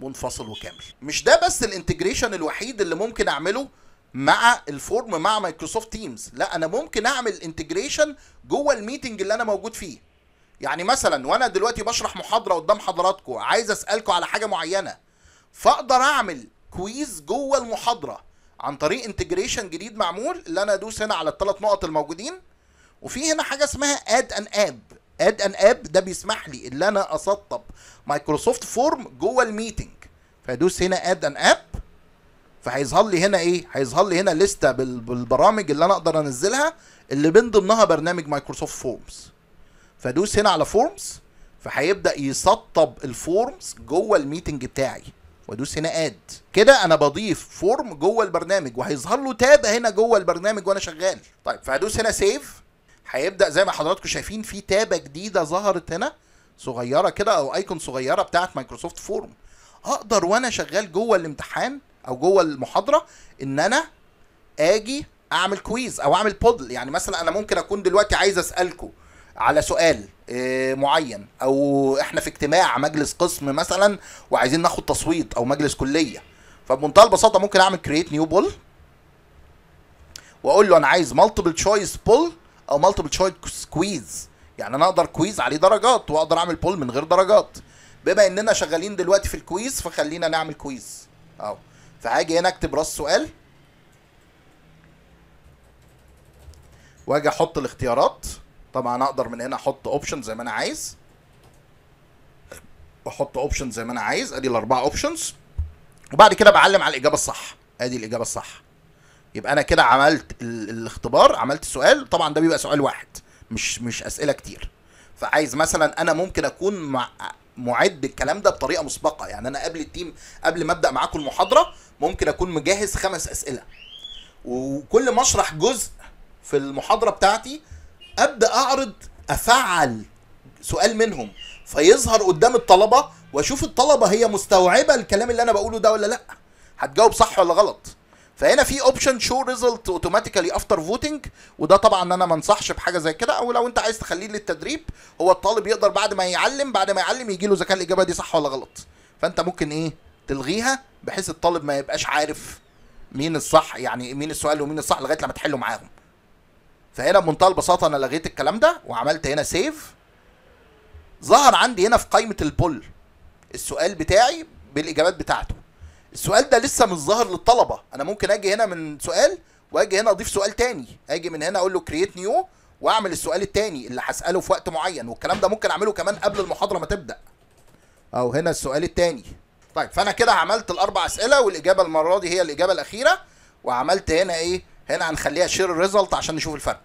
S1: منفصل وكامل. مش ده بس ال integration الوحيد اللي ممكن أعمله مع ال Form مع Microsoft Teams. لا أنا ممكن أعمل integration جوه ال meeting اللي أنا موجود فيه. يعني مثلا وأنا دلوقتي بشرح محاضرة قدام حضراتكم عايز أسألكم على حاجة معينة. فأقدر أعمل quiz جوه المحاضرة عن طريق integration جديد معمول اللي أنا أدوس هنا على الثلاث نقط الموجودين. وفي هنا حاجة اسمها add an app add an app ده بيسمح لي إن أنا أسطب Microsoft Form جوه ال meeting. فادوس هنا add an app فهيظهر لي هنا إيه؟ هيظهر لي هنا لسته بال- بالبرامج اللي أنا أقدر أنزلها اللي من ضمنها برنامج Microsoft Forms فادوس هنا على Forms فهيبدأ يسطب ال Forms جوه ال meeting بتاعي. وادوس هنا add كده أنا بضيف Form جوه البرنامج وهيظهر له tab هنا جوه البرنامج وأنا شغال. طيب فهدوس هنا save هيبدأ زي ما حضراتكم شايفين في tab ة جديدة ظهرت هنا صغيرة كده أو icon صغيرة بتاعت Microsoft Form. أقدر وأنا شغال جوه الامتحان أو جوه المحاضرة إن أنا آجي أعمل quiz أو أعمل poll يعني مثلا أنا ممكن أكون دلوقتي عايز أسألكم على سؤال آه، معين. أو إحنا في اجتماع مجلس قسم مثلا وعايزين ناخد تصويت أو مجلس كلية. فبمنتهى البساطة ممكن أعمل create new poll وأقول له أنا عايز multiple choice poll أو multiple choice quiz يعني أنا أقدر quiz عليه درجات وأقدر أعمل poll من غير درجات. بما إننا شغالين دلوقتي في ال quiz فخلينا نعمل quiz أهو. فهاجي هنا أكتب راس سؤال. وأجي أحط الاختيارات. طبعا أقدر من هنا أحط option زي ما أنا عايز. بحط option زي ما أنا عايز. أدي الاربعه options وبعد كده بعلم على الإجابة الصح. أدي الإجابة الصح. يبقى أنا كده عملت ال- الاختبار عملت السؤال طبعا ده بيبقى سؤال واحد مش مش أسئلة كتير. فعايز مثلا أنا ممكن أكون مع معد الكلام ده بطريقة مسبقة يعني أنا قبل التيم قبل ما أبدأ معاكم المحاضرة ممكن أكون مجهز خمس أسئلة. وكل ما أشرح جزء في المحاضرة بتاعتي أبدأ أعرض أفعل سؤال منهم. فيظهر قدام الطلبة وأشوف الطلبة هي مستوعبة الكلام اللي أنا بقوله ده ولا لأ. هتجاوب صح ولا غلط. فهنا في option show result automatically after voting وده طبعا أنا ما انصحش بحاجة زي كده أو لو أنت عايز تخليه للتدريب هو الطالب يقدر بعد ما يعلم بعد ما يعلم يجي له إذا كان الإجابة دي صح ولا غلط. فأنت ممكن إيه تلغيها بحيث الطالب ما يبقاش عارف مين الصح يعني مين السؤال ومين الصح لغاية لما تحله معاهم. فهنا بمنتهى البساطة أنا لغيت الكلام ده وعملت هنا save ظهر عندي هنا في قائمة ال poll السؤال بتاعي بالإجابات بتاعته. السؤال ده لسه مش ظاهر للطلبة. أنا ممكن أجي هنا من سؤال وأجي هنا أضيف سؤال تاني. أجي من هنا أقول له create new وأعمل السؤال التاني اللي هسأله في وقت معين. والكلام ده ممكن أعمله كمان قبل المحاضرة ما تبدأ. أو هنا السؤال التاني. طيب فأنا كده عملت الأربع أسئلة والإجابة المرة دي هي الإجابة الأخيرة. وعملت هنا إيه؟ هنا هنخليها share result عشان نشوف الفرق.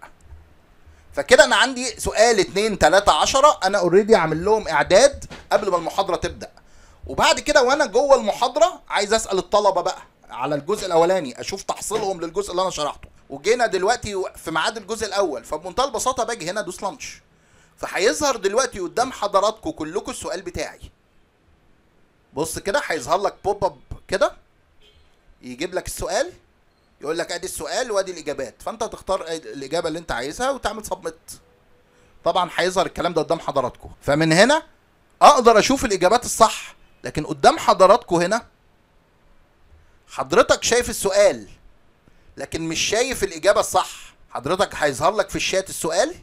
S1: فكده أنا عندي سؤال 2 3 10 أنا already عامل لهم إعداد قبل ما المحاضرة تبدأ. وبعد كده وأنا جوه المحاضرة عايز اسأل الطلبة بقى على الجزء الأولاني أشوف تحصيلهم للجزء اللي أنا شرحته. وجينا دلوقتي في ميعاد الجزء الأول فبمنتهى البساطة باجي هنا ادوس launch. فهيظهر دلوقتي قدام حضراتكم كلكم السؤال بتاعي. بص كده هيظهر لك بوب اب كده يجيب لك السؤال يقول لك أدي السؤال وأدي الإجابات. فأنت تختار الإجابة اللي أنت عايزها وتعمل سبميت طبعا هيظهر الكلام ده قدام حضراتكم. فمن هنا أقدر أشوف الإجابات الصح. لكن قدام حضراتكم هنا حضرتك شايف السؤال لكن مش شايف الإجابة الصح. حضرتك هيظهر لك في الشات السؤال؟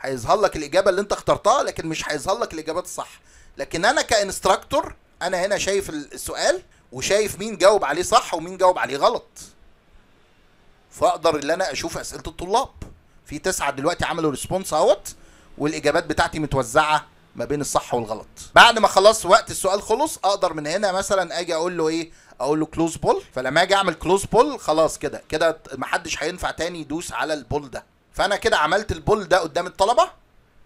S1: هيظهر لك الإجابة اللي انت اخترتها لكن مش هيظهر لك الإجابات الصح. لكن أنا ك instructor أنا هنا شايف السؤال وشايف مين جاوب عليه صح ومين جاوب عليه غلط. فأقدر إن أنا أشوف أسئلة الطلاب. في تسعة دلوقتي عملوا response أهوت والإجابات بتاعتي متوزعة ما بين الصح والغلط. بعد ما خلاص وقت السؤال خلص أقدر من هنا مثلا أجي أقول له إيه؟ أقول له close poll فلما أجي أعمل close poll خلاص كده كده محدش هينفع تاني يدوس على ال poll ده. فأنا كده عملت ال poll ده قدام الطلبة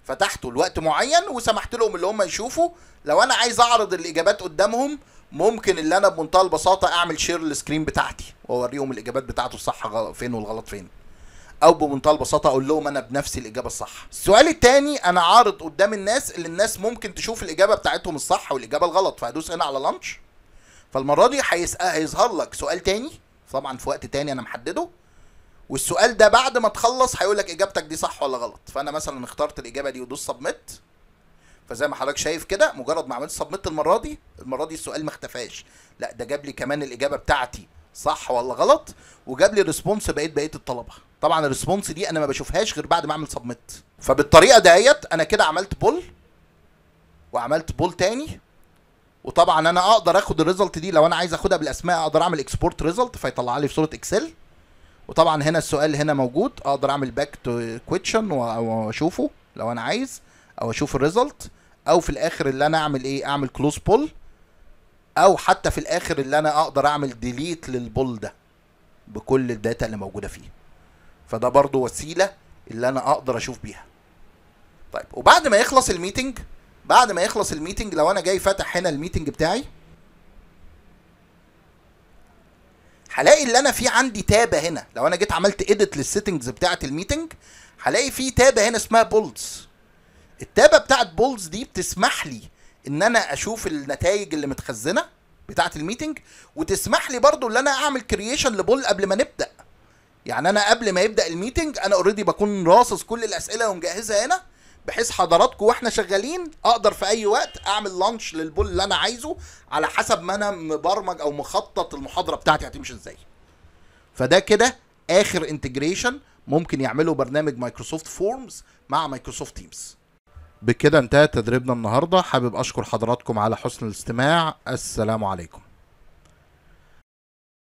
S1: فتحته لوقت معين وسمحت لهم اللي هم يشوفوا. لو أنا عايز أعرض الإجابات قدامهم ممكن اللي أنا بمنتهى البساطة أعمل share ال screen بتاعتي وأوريهم الإجابات بتاعته الصح فين والغلط فين. أو بمنتهى البساطة أقول لهم أنا بنفسي الإجابة الصح. السؤال الثاني أنا عارض قدام الناس اللي الناس ممكن تشوف الإجابة بتاعتهم الصح والإجابة الغلط فهدوس هنا على launch. فالمرة دي هيظهر لك سؤال تاني. طبعا في وقت تاني أنا محدده. والسؤال ده بعد ما تخلص هيقول لك إجابتك دي صح ولا غلط. فأنا مثلا اخترت الإجابة دي ودوس submit فزي ما حضرتك شايف كده مجرد ما عملت submit المرة دي المرة دي السؤال ما اختفاش. لا ده جاب لي كمان الإجابة بتاعتي صح ولا غلط وجاب لي response بقيت بقية الطلبة. طبعا ال response دي أنا ما بشوفهاش غير بعد ما أعمل submit فبالطريقة ديت أنا كده عملت poll وعملت poll تاني. وطبعا أنا أقدر آخد ال result دي لو أنا عايز آخدها بالأسماء أقدر أعمل export result فيطلع لي في صورة Excel وطبعا هنا السؤال هنا موجود أقدر أعمل باك تو question واشوفه لو أنا عايز أو أشوف ال result أو في الآخر اللي أنا أعمل إيه؟ أعمل close poll أو حتى في الآخر اللي أنا أقدر أعمل delete لل poll ده بكل ال data اللي موجودة فيه. فده برضو وسيلة اللي أنا أقدر أشوف بيها. طيب وبعد ما يخلص ال meeting بعد ما يخلص ال meeting لو أنا جاي فاتح هنا ال meeting بتاعي هلاقي اللي أنا في عندي tab ة هنا. لو أنا جيت عملت edit لل settings بتاعة ال meeting هلاقي في tab ة هنا اسمها polls ال tab ة بتاعت polls دي بتسمح لي إن أنا أشوف النتائج اللي متخزنة بتاعة ال meeting وتسمح لي برضو إن أنا أعمل creation ل poll قبل ما نبدأ. يعني أنا قبل ما يبدأ ال meeting أنا already بكون راصص كل الأسئلة ومجهزها هنا بحيث حضراتكم وإحنا شغالين أقدر في أي وقت أعمل launch لل poll اللي أنا عايزه على حسب ما أنا مبرمج أو مخطط المحاضرة بتاعتي هتمشي إزاي. فده كده آخر integration ممكن يعمله برنامج Microsoft Forms مع Microsoft Teams بكده انتهى تدريبنا النهارده. حابب أشكر حضراتكم على حسن الاستماع. السلام عليكم.